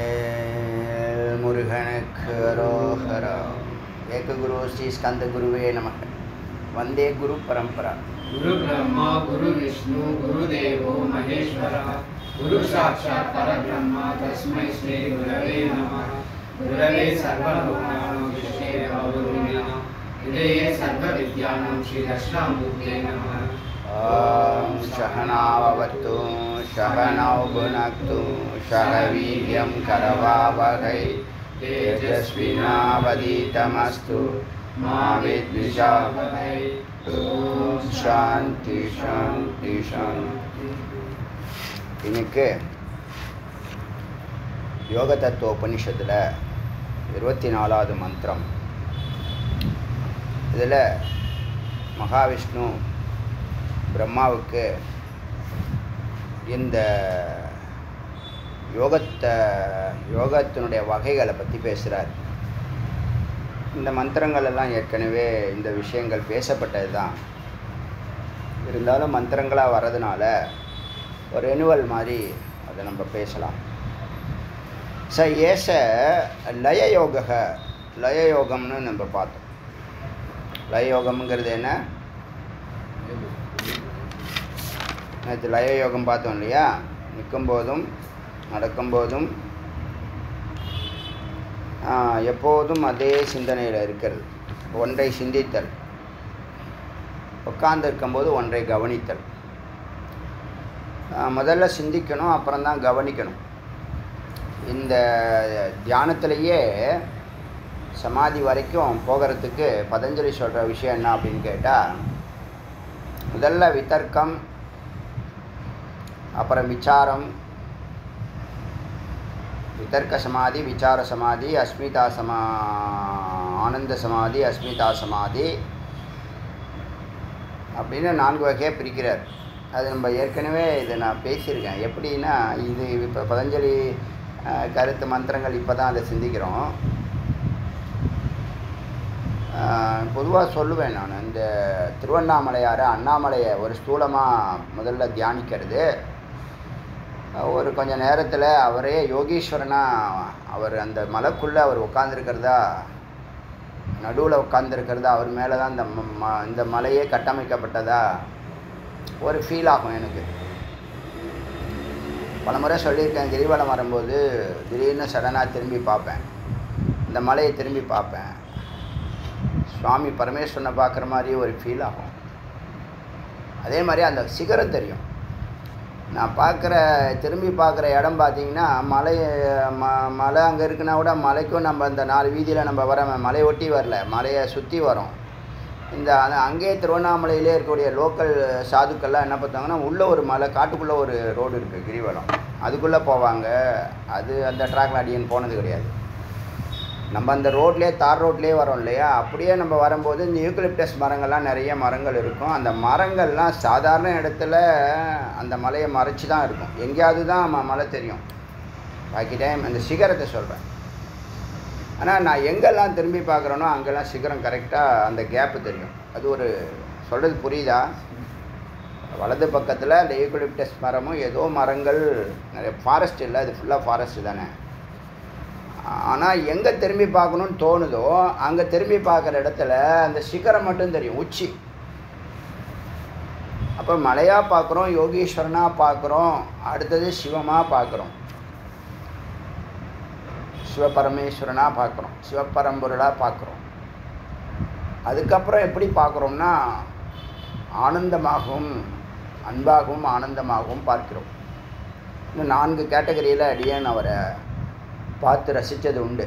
வெற்றிவேல் முருகனுக்கு அரோஹரா ஏககுரு ஸ்ரீ ஸ்கந்த குருவே நமக்கு வந்தே குரு பரம்பரா குரு பிரம்மா குரு விஷ்ணு குரு தேவோ மகேஸ்வரா गुरु साक्षात् परब्रह्म तस्मै श्री गुरवे नमः। गुरवे सर्वभूतानां हृदये सर्वविद्यानां नमः। ॐ सहनावतु सहनौ भुनक्तु करवावहै। तेजस्विनावदीतमस्तु मा विद्विषावहै। ॐ शान्ति शान्ति शान्ति। இன்னைக்கு யோக தத்துவ உபனிஷத்தில் இருபத்தி நாலாவது மந்திரம். இதில் மகாவிஷ்ணு பிரம்மாவுக்கு இந்த யோகத்தை யோகத்தினுடைய வகைகளை பற்றி பேசுகிறார் இந்த மந்திரங்கள் எல்லாம் ஏற்கனவே இந்த விஷயங்கள் பேசப்பட்டது தான் இருந்தாலும் மந்திரங்களாக வர்றதுனால ஒரு ரெனுவல் மாதிரி அதை நம்ம பேசலாம். ச ஏச லய யோக லய யோகம்னு நம்ம பார்த்தோம். லய யோகம்ங்கிறது என்ன? நேற்று லய யோகம் பார்த்தோம் இல்லையா? நிற்கும்போதும் நடக்கும்போதும் எப்போதும் அதே சிந்தனையில் இருக்கிறது. ஒன்றை சிந்தித்தல். உட்கார்ந்து இருக்கும்போது ஒன்றை கவனித்தல். முதல்ல சிந்திக்கணும் அப்புறம் தான் கவனிக்கணும். இந்த தியானத்திலேயே சமாதி வரைக்கும் போகிறதுக்கு பதஞ்சலி சொல்கிற விஷயம் என்ன அப்படின்னு கேட்டால் முதல்ல வித்தர்க்கம் அப்புறம் விசாரம் விதர்க்க சமாதி விசார சமாதி அஸ்மிதா சமா ஆனந்த சமாதி அஸ்மிதா சமாதி அப்படின்னு நான்கு வகையாக பிரிக்கிறார். அது நம்ம ஏற்கனவே இதை நான் பேசியிருக்கேன். எப்படின்னா இது இப்போ பதஞ்சலி கருத்து மந்திரங்கள் இப்போ தான் அதை சிந்திக்கிறோம். பொதுவாக சொல்லுவேன் நான். இந்த திருவண்ணாமலையார் அண்ணாமலையை ஒரு ஸ்தூலமாக முதல்ல தியானிக்கிறது. ஒரு கொஞ்சம் நேரத்தில் அவரே யோகீஸ்வரனாக அவர் அந்த மலைக்குள்ளே அவர் உட்காந்துருக்கிறதா நடுவில் உட்காந்துருக்கிறதா அவர் மேலே தான் இந்த ம இந்த மலையே கட்டமைக்கப்பட்டதா ஒரு ஃபீல் ஆகும் எனக்கு. பல முறை சொல்லியிருக்கேன் கிரிவலம் வரும்போது திடீர்னு சடனாக திரும்பி பார்ப்பேன். இந்த மலையை திரும்பி பார்ப்பேன். சுவாமி பரமேஸ்வரனை பார்க்குற மாதிரி ஒரு ஃபீல் ஆகும். அதே மாதிரி அந்த சிகரம் தெரியும். நான் பார்க்குற திரும்பி பார்க்குற இடம் பார்த்தீங்கன்னா மலை ம மலை அங்கே இருக்குன்னா கூட மலைக்கும் நம்ம இந்த நாலு வீதியில் நம்ம வர மலை ஒட்டி வரல மலையை சுற்றி வரோம் இந்த அங்கேயே திருவண்ணாமலையிலே இருக்கக்கூடிய லோக்கல் சாதுக்கள்லாம் என்ன பார்த்தாங்கன்னா உள்ளே ஒரு மலை காட்டுக்குள்ளே ஒரு ரோடு இருக்குது கிரிவலம். அதுக்குள்ளே போவாங்க. அது அந்த ட்ராக்ல அடியன் போனது கிடையாது. நம்ம அந்த ரோட்லேயே தார் ரோட்லேயே வரோம் இல்லையா? அப்படியே நம்ம வரும்போது இந்த யூக்கலிப்டஸ் மரங்கள்லாம் நிறைய மரங்கள் இருக்கும். அந்த மரங்கள்லாம் சாதாரண இடத்துல அந்த மலையை மறைச்சி தான் இருக்கும். எங்கேயாவது தான் மலை தெரியும். பாக்கி டைம் அந்த சிகரத்தை சொல்கிறேன் ஆனால் நான் எங்கெல்லாம் திரும்பி பார்க்குறேனோ அங்கெல்லாம் சிகரம் கரெக்டாக அந்த கேப்பு தெரியும். அது ஒரு சொல்கிறது புரியுதா? வலது பக்கத்தில் அந்த ஈக்குலிப்டஸ் மரமும் ஏதோ மரங்கள் நிறைய ஃபாரஸ்ட் இல்லை அது ஃபுல்லாக ஃபாரஸ்ட்டு தானே. ஆனால் எங்கே திரும்பி பார்க்கணுன்னு தோணுதோ அங்கே திரும்பி பார்க்குற இடத்துல அந்த சிகரம் மட்டும் தெரியும் உச்சி. அப்போ மலையாக பார்க்குறோம் யோகீஸ்வரனாக பார்க்குறோம் அடுத்தது சிவமாக பார்க்குறோம். சிவபரமேஸ்வரனாக பார்க்குறோம். சிவபரம்பொருளாக பார்க்குறோம். அதுக்கப்புறம் எப்படி பார்க்குறோம்னா ஆனந்தமாகவும் அன்பாகவும் ஆனந்தமாகவும் பார்க்கிறோம். இன்னும் நான்கு கேட்டகரியில் அடியேன் அவரை பார்த்து ரசித்தது உண்டு.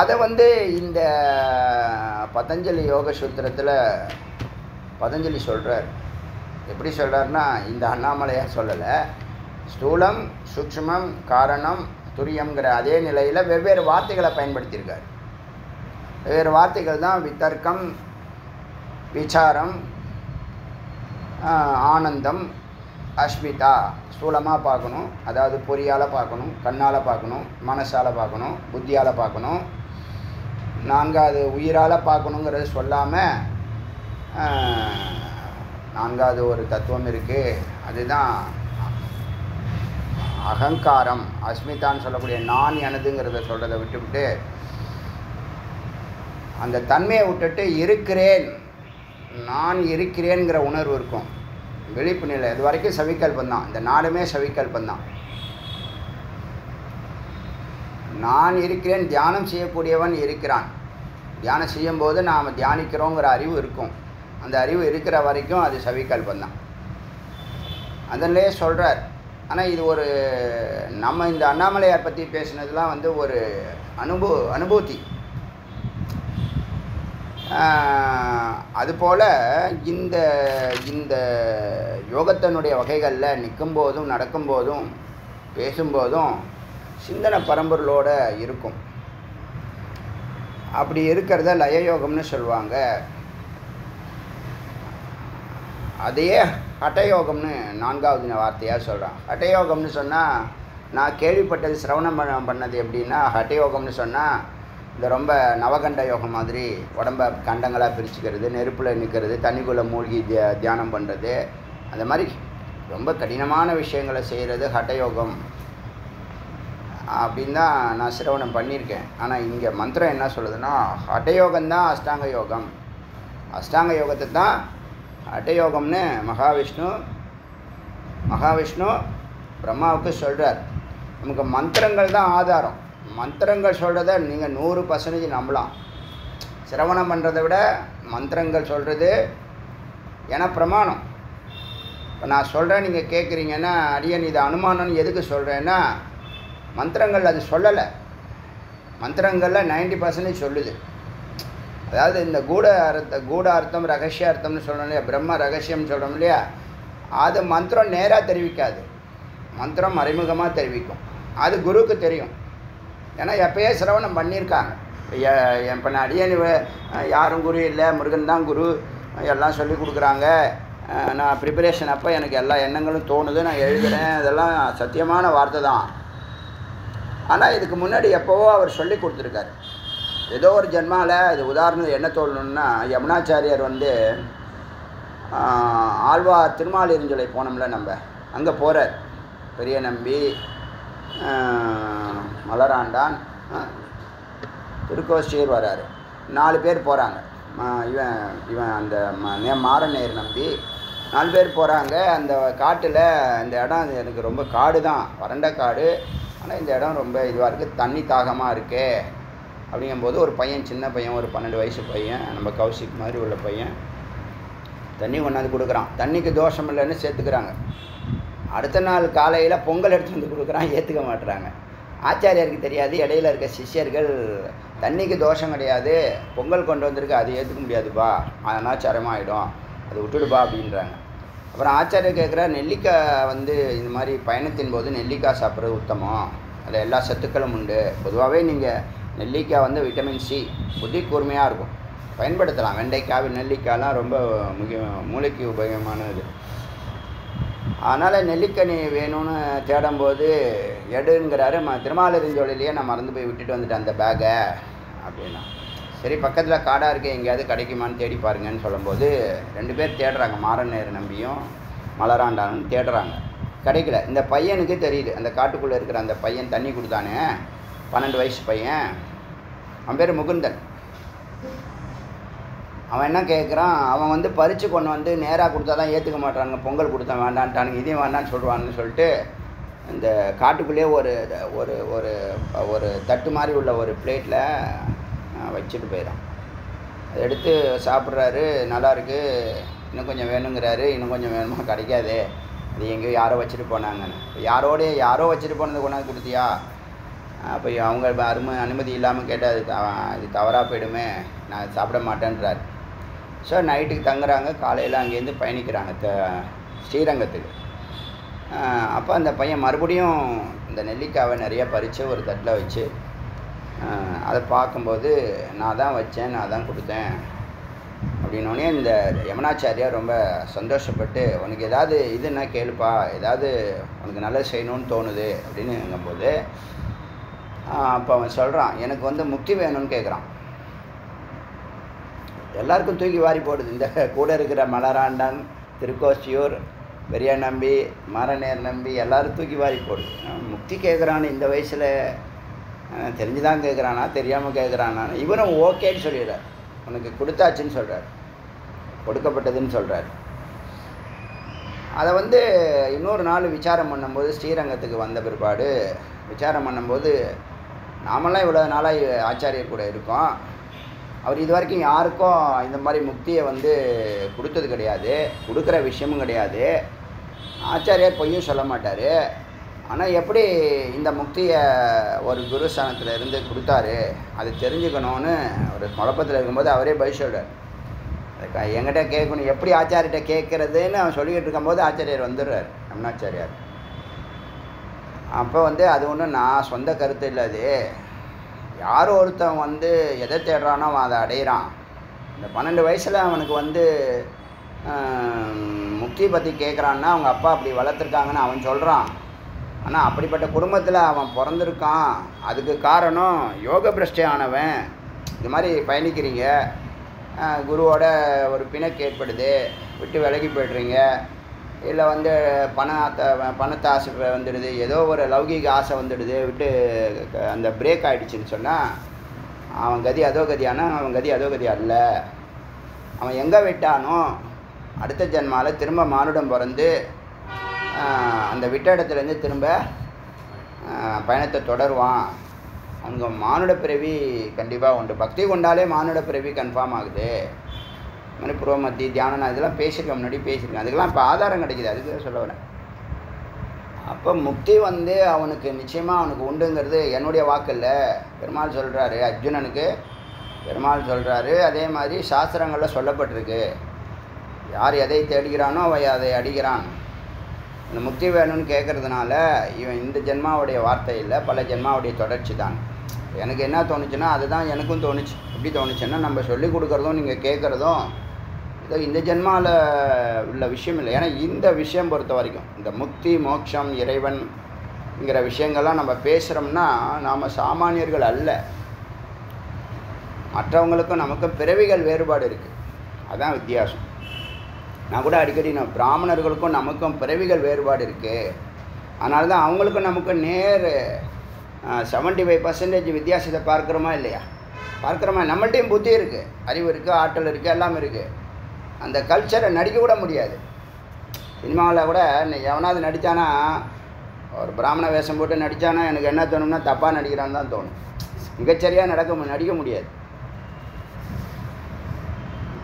அதை வந்து இந்த பதஞ்சலி யோக சூத்திரத்தில் பதஞ்சலி சொல்கிறார் எப்படி சொல்கிறாருன்னா இந்த அண்ணாமலையாக சொல்லலை. ஸ்தூலம் சூக்ஷ்மம் காரணம் துரியங்கிற அதே நிலையில் வெவ்வேறு வார்த்தைகளை பயன்படுத்தியிருக்கார். வெவ்வேறு வார்த்தைகள் தான் வித்தர்க்கம் விசாரம் ஆனந்தம் அஸ்மிதா ஸ்தூலமாக பார்க்கணும் அதாவது பொறியால் பார்க்கணும் கண்ணால் பார்க்கணும் மனசால் பார்க்கணும் புத்தியால் பார்க்கணும் நான்காவது உயிரால் பார்க்கணுங்கிறத சொல்லாமல் நான்காவது ஒரு தத்துவம் இருக்குது அதுதான் அகங்காரம் அஸ்மிதான்னு சொல்லக்கூடிய நான் எனதுங்கிறத சொல்கிறத விட்டுவிட்டு அந்த தன்மையை விட்டுட்டு இருக்கிறேன் நான் இருக்கிறேங்கிற உணர்வு இருக்கும். விழிப்பு நிலை இது வரைக்கும் சவிக்கல்பம் தான். இந்த நாலுமே சவிக்கல்பம் தான். நான் இருக்கிறேன் தியானம் செய்யக்கூடியவன் இருக்கிறான். தியானம் செய்யும்போது நாம் தியானிக்கிறோங்கிற அறிவு இருக்கும். அந்த அறிவு இருக்கிற வரைக்கும் அது சவிக்கல்பம் தான். அதனாலே சொல்கிறார் ஆனால் இது ஒரு நம்ம இந்த அண்ணாமலையார் பற்றி பேசினதுலாம் வந்து ஒரு அனுபவ அனுபூதி. அதுபோல் இந்த இந்த யோகத்தினுடைய வகைகளில் நிற்கும்போதும் நடக்கும்போதும் பேசும்போதும் சிந்தனை பரம்பொருளோடு இருக்கும். அப்படி இருக்கிறத லயயோகம்னு சொல்லுவாங்க. அதையே ஹட்டயோகம்னு நான்காவது வார்த்தையாக சொல்கிறான் ஹட்டயோகம்னு சொன்னால் நான் கேள்விப்பட்டது சிரவணம் பண்ண பண்ணது எப்படின்னா ஹட்டயோகம்னு சொன்னால் இந்த ரொம்ப நவகண்ட யோகம் மாதிரி உடம்ப கண்டங்களாக பிரிச்சுக்கிறது நெருப்பில் நிற்கிறது தண்ணிக்குள்ளே மூழ்கி தியானம் பண்ணுறது அந்த மாதிரி ரொம்ப கடினமான விஷயங்களை செய்கிறது ஹட்டயோகம். அப்படின்னு தான் நான் சிரவணம் பண்ணியிருக்கேன். ஆனால் இங்கே மந்திரம் என்ன சொல்லுதுன்னா ஹட்டயோகம் தான் அஷ்டாங்க யோகம். அஷ்டாங்க யோகத்தை தான் அட்டயோகம்னு மகாவிஷ்ணு மகாவிஷ்ணு பிரம்மாவுக்கு சொல்கிறார் நமக்கு மந்திரங்கள் தான் ஆதாரம். மந்திரங்கள் சொல்கிறத நீங்கள் நூறு பர்சன்டேஜ் நம்பலாம். சிரவணம் பண்ணுறதை விட மந்திரங்கள் சொல்கிறது ஏன்னா பிரமாணம். இப்போ நான் சொல்கிறேன் நீங்கள் கேட்குறீங்கன்னா அடியன் இது அனுமானம்னு எதுக்கு சொல்கிறேன்னா மந்திரங்கள் அது சொல்லலை. மந்திரங்களில் நைன்டி பர்சன்டேஜ் சொல்லுது. அதாவது இந்த கூட அர்த்த கூட அர்த்தம் ரகசிய அர்த்தம்னு சொல்கிறோம் இல்லையா பிரம்ம ரகசியம் சொல்கிறோம் இல்லையா? அது மந்திரம் நேராக தெரிவிக்காது. மந்திரம் மறைமுகமாக தெரிவிக்கும். அது குருவுக்கு தெரியும். ஏன்னா எப்பயே சிரவணம் பண்ணியிருக்காங்க. இப்போ நான் அடியன் யாரும் குரு இல்லை முருகன் தான் குரு எல்லாம் சொல்லி கொடுக்குறாங்க. நான் ப்ரிப்பரேஷன் அப்போ எனக்கு எல்லா எண்ணங்களும் தோணுது நான் எழுதுகிறேன் அதெல்லாம் சத்தியமான வார்த்தை தான். ஆனால் இதுக்கு முன்னாடி எப்போவோ அவர் சொல்லி கொடுத்துருக்காரு. ஏதோ ஒரு ஜென்மாவில் இது உதாரணம் என்ன தோணணுன்னா யமுனாச்சாரியார் வந்து ஆழ்வார் திருமாலிருஞ்சொலை போனோம்ல நம்ம அங்கே போகிறார் பெரிய நம்பி மலராண்டான் திருக்கோஷ்டியர் வராரு. நாலு பேர் போகிறாங்க இவன் இவன் அந்த நே மாரநேர் நம்பி நாலு பேர் போகிறாங்க அந்த காட்டில் இந்த இடம் எனக்கு ரொம்ப காடு தான் வறண்ட காடு. ஆனால் இந்த இடம் ரொம்ப இதுவாக இருக்குது தண்ணி தாகமாக இருக்குது அப்படிங்கும்போது ஒரு பையன் சின்ன பையன் ஒரு பன்னெண்டு வயசு பையன் நம்ம கௌசிக் மாதிரி உள்ள பையன் தண்ணி கொண்டாந்து கொடுக்குறான். தண்ணிக்கு தோஷம் இல்லைன்னு சேர்த்துக்கிறாங்க. அடுத்த நாள் காலையில் பொங்கல் எடுத்து வந்து கொடுக்குறான் ஏற்றுக்க மாட்டுறாங்க ஆச்சாரியருக்கு தெரியாது இடையில இருக்க சிஷ்யர்கள் தண்ணிக்கு தோஷம் கிடையாது பொங்கல் கொண்டு வந்திருக்கு அது ஏற்றுக்க முடியாதுப்பா அனாச்சாரமாக ஆகிடும் அது விட்டுடுப்பா அப்படின்றாங்க. அப்புறம் ஆச்சாரியர் கேட்குற நெல்லிக்காய் வந்து இந்த மாதிரி பயணத்தின் போது நெல்லிக்காய் சாப்பிட்றது உத்தமம். அதில் எல்லா சத்துக்களும் உண்டு. பொதுவாகவே நீங்கள் நெல்லிக்காய் வந்து விட்டமின் சி புத்தி கூர்மையாக இருக்கும். பயன்படுத்தலாம். வெண்டைக்காய் நெல்லிக்காய்லாம் ரொம்ப முக்கிய மூளைக்கு உபயோகமானது. அதனால் நெல்லிக்கனி வேணும்னு தேடும்போது எடுங்கிறாரு. ம திருமாலிருஞ்சோலையிலேயே நான் மறந்து போய் விட்டுட்டு வந்துட்டேன் அந்த பேக்கை அப்படின்னா. சரி பக்கத்தில் காடாக இருக்கே. எங்கேயாவது கிடைக்குமான்னு தேடி பாருங்கன்னு சொல்லும்போது ரெண்டு பேர் தேடுறாங்க. மாறநேர் நம்பியும் மலராண்டானும் தேடுறாங்க. கிடைக்கல. இந்த பையனுக்கு தெரியுது. அந்த காட்டுக்குள்ளே இருக்கிற அந்த பையன் தண்ணி கொடுத்தானே? பன்னெண்டு வயசு பையன். அவன் பேர் முகுந்தன். அவன் என்ன கேட்குறான் அவன் வந்து பறித்து கொண்டு வந்து நேராக கொடுத்தா தான் ஏற்றுக்க மாட்டானுங்க. பொங்கல் கொடுத்தா வேண்டான்ட்டானுங்க இதையும் வேண்டான்னு சொல்லுவான்னு சொல்லிட்டு இந்த காட்டுக்குள்ளேயே ஒரு ஒரு ஒரு ஒரு தட்டு மாதிரி உள்ள ஒரு பிளேட்டில் வச்சுட்டு போயிடான் அதை எடுத்து சாப்பிட்றாரு. நல்லா இருக்குது இன்னும் கொஞ்சம் வேணுங்கிறாரு. இன்னும் கொஞ்சம் வேணுமா? கிடைக்காது. அது எங்கேயோ யாரோ வச்சுட்டு போனாங்கன்னு. இப்போ யாரோ வச்சுட்டு போனதை கொண்டாந்து கொடுத்தியா? அப்போ அவங்க அருமை அனுமதி இல்லாமல் கேட்டால் அது த இது தவறாக போயிடுமே நான் சாப்பிட மாட்டேன்றார். ஸோ நைட்டுக்கு தங்குறாங்க. காலையில் அங்கேருந்து பயணிக்கிறாங்க த ஸ்ரீரங்கத்துக்கு. அப்போ அந்த பையன் மறுபடியும் இந்த நெல்லிக்காவை நிறையா பறித்து ஒரு தட்டில் வச்சு அதை பார்க்கும்போது நான் தான் வச்சேன் நான் தான் கொடுத்தேன். அப்படின்னோடனே இந்த யமுனாச்சாரியார் ரொம்ப சந்தோஷப்பட்டு உனக்கு ஏதாவது இதுன்னா கேளுப்பா ஏதாவது உனக்கு நல்லது செய்யணும்னு தோணுது. அப்படின்னுங்கும்போது அப்போ அவன் சொல்கிறான் எனக்கு வந்து முக்தி வேணும்னு கேட்குறான் எல்லாருக்கும் தூக்கி வாரி போடுது. இந்த கூட இருக்கிற மலராண்டான் திருக்கோசியூர் பெரிய நம்பி மாரநேர் நம்பி எல்லாரும் தூக்கி வாரி போடுது. முக்தி கேட்குறான்னு இந்த வயசில் தெரிஞ்சு தான் கேட்குறானா தெரியாமல் கேட்குறானா இவரும் ஓகேன்னு சொல்லிடுறார். உனக்கு கொடுத்தாச்சுன்னு சொல்கிறார் கொடுக்கப்பட்டதுன்னு சொல்கிறார் அதை வந்து இன்னொரு நாள் விசாரம் பண்ணும்போது ஸ்ரீரங்கத்துக்கு வந்த பிற்பாடு விசாரம் பண்ணும்போது நாமெல்லாம் இவ்வளோ நாளாக ஆச்சாரியர் கூட இருக்கோம். அவர் இது வரைக்கும் யாருக்கும் இந்த மாதிரி முக்தியை வந்து கொடுத்தது கிடையாது. கொடுக்குற விஷயமும் கிடையாது. ஆச்சாரியார் பொய்யும் சொல்ல மாட்டார். ஆனால் எப்படி இந்த முக்தியை ஒரு குருஸ்தானத்தில் இருந்து கொடுத்தாரு அது தெரிஞ்சுக்கணும்னு ஒரு குழப்பத்தில் இருக்கும்போது அவரே பதில் சொல்கிறார் அதுக்கு எங்கிட்ட கேட்கணும் எப்படி ஆச்சாரியிட்ட கேட்குறதுன்னு அவன் சொல்லிக்கிட்டு இருக்கும்போது ஆச்சாரியர் வந்துடுறார் அண்ணாச்சாரியார் அப்போ வந்து அது ஒன்றும் நான் சொந்த கருத்து இல்லை அது. யார் ஒருத்தன் வந்து எதை தேடுறானோ அவன் அதை அடையிறான். இந்த பன்னெண்டு வயசில் அவனுக்கு வந்து முக்தி பற்றி கேட்குறான்னா அவங்க அப்பா அப்படி வளர்த்துருக்காங்கன்னு அவன் சொல்கிறான் ஆனால் அப்படிப்பட்ட குடும்பத்தில் அவன் பிறந்திருக்கான். அதுக்கு காரணம் யோக பிரஷ்டை ஆனவன். இது மாதிரி பயணிக்கிறீங்க. குருவோட ஒரு பிணக்கு ஏற்படுது. விட்டு விலகி போய்ட்றீங்க. இல்லை வந்து பணத்தை பணத்தை ஆசை வந்துடுது. ஏதோ ஒரு லௌகீக ஆசை வந்துடுது. விட்டு அந்த பிரேக் ஆகிடுச்சின்னு சொன்னால் அவன் கதி அதோ கதியானா அவன் கதி அதோ கதி அல்ல. அவன் எங்கே விட்டானோ அடுத்த ஜென்மாவில் திரும்ப மானுடம் பிறந்து அந்த விட்ட இடத்துலேருந்து திரும்ப பயணத்தை தொடருவான். அவங்க மானுட பிறவி கண்டிப்பாக உண்டு. பக்தி கொண்டாலே மானுட பிறவி கன்ஃபார்ம் ஆகுது. இந்த மாதிரி புரோமத்தி தியானம் நான் இதெல்லாம் பேசியிருக்கேன் முன்னாடி பேசியிருக்கேன். அதுக்கெல்லாம் இப்போ ஆதாரம் கிடைக்கிது அதுக்கு சொல்ல வரேன். அப்போ முக்தி வந்து அவனுக்கு நிச்சயமாக அவனுக்கு உண்டுங்கிறது என்னுடைய வாக்கு இல்லை பெருமாள் சொல்கிறாரு அர்ஜுனனுக்கு பெருமாள் சொல்கிறாரு அதே மாதிரி சாஸ்திரங்களில் சொல்லப்பட்டிருக்கு. யார் எதை தேடுகிறானோ அவன் அதை அடிக்கிறான். இந்த முக்தி வேணும்னு கேட்குறதுனால இவன் இந்த ஜென்மாவுடைய வார்த்தை இல்லை பல ஜென்மாவுடைய தொடர்ச்சி தான். எனக்கு என்ன தோணுச்சுன்னா அதுதான் எனக்கும் தோணுச்சு. எப்படி தோணுச்சுன்னா நம்ம சொல்லிக் கொடுக்குறதும் நீங்கள் கேட்குறதும் இந்த ஜென்மாவில் உள்ள விஷயம் இல்லை ஏன்னா இந்த விஷயம் பொறுத்த வரைக்கும் இந்த முக்தி மோட்சம் இறைவன்ங்கிற விஷயங்கள்லாம் நம்ம பேசுகிறோம்னா நாம் சாமானியர்கள் அல்ல. மற்றவங்களுக்கும் நமக்கும் பிறவிகள் வேறுபாடு இருக்குது அதுதான் வித்தியாசம். நான் கூட அடிக்கடி நான் பிராமணர்களுக்கும் நமக்கும் பிறவிகள் வேறுபாடு இருக்குது அதனால தான் அவங்களுக்கும் நமக்கும் நேர் செவன்ட்டி ஃபைவ் பர்சன்டேஜ் வித்தியாசத்தை பார்க்குறோமா இல்லையா? பார்க்குறோமா? நம்மள்ட்டையும் புத்தி இருக்குது அறிவு இருக்குது ஆற்றல் இருக்குது எல்லாமே இருக்குது அந்த கல்ச்சரை நடிக்க கூட முடியாது. சினிமாவில் கூட இன்னைக்கு எவனாவது நடித்தானா ஒரு பிராமண வேஷம் போட்டு நடித்தானா எனக்கு என்ன தோணும்னா தப்பாக நடிக்கிறான்னு தான் தோணும். மிகச்சரியாக நடக்க நடிக்க முடியாது.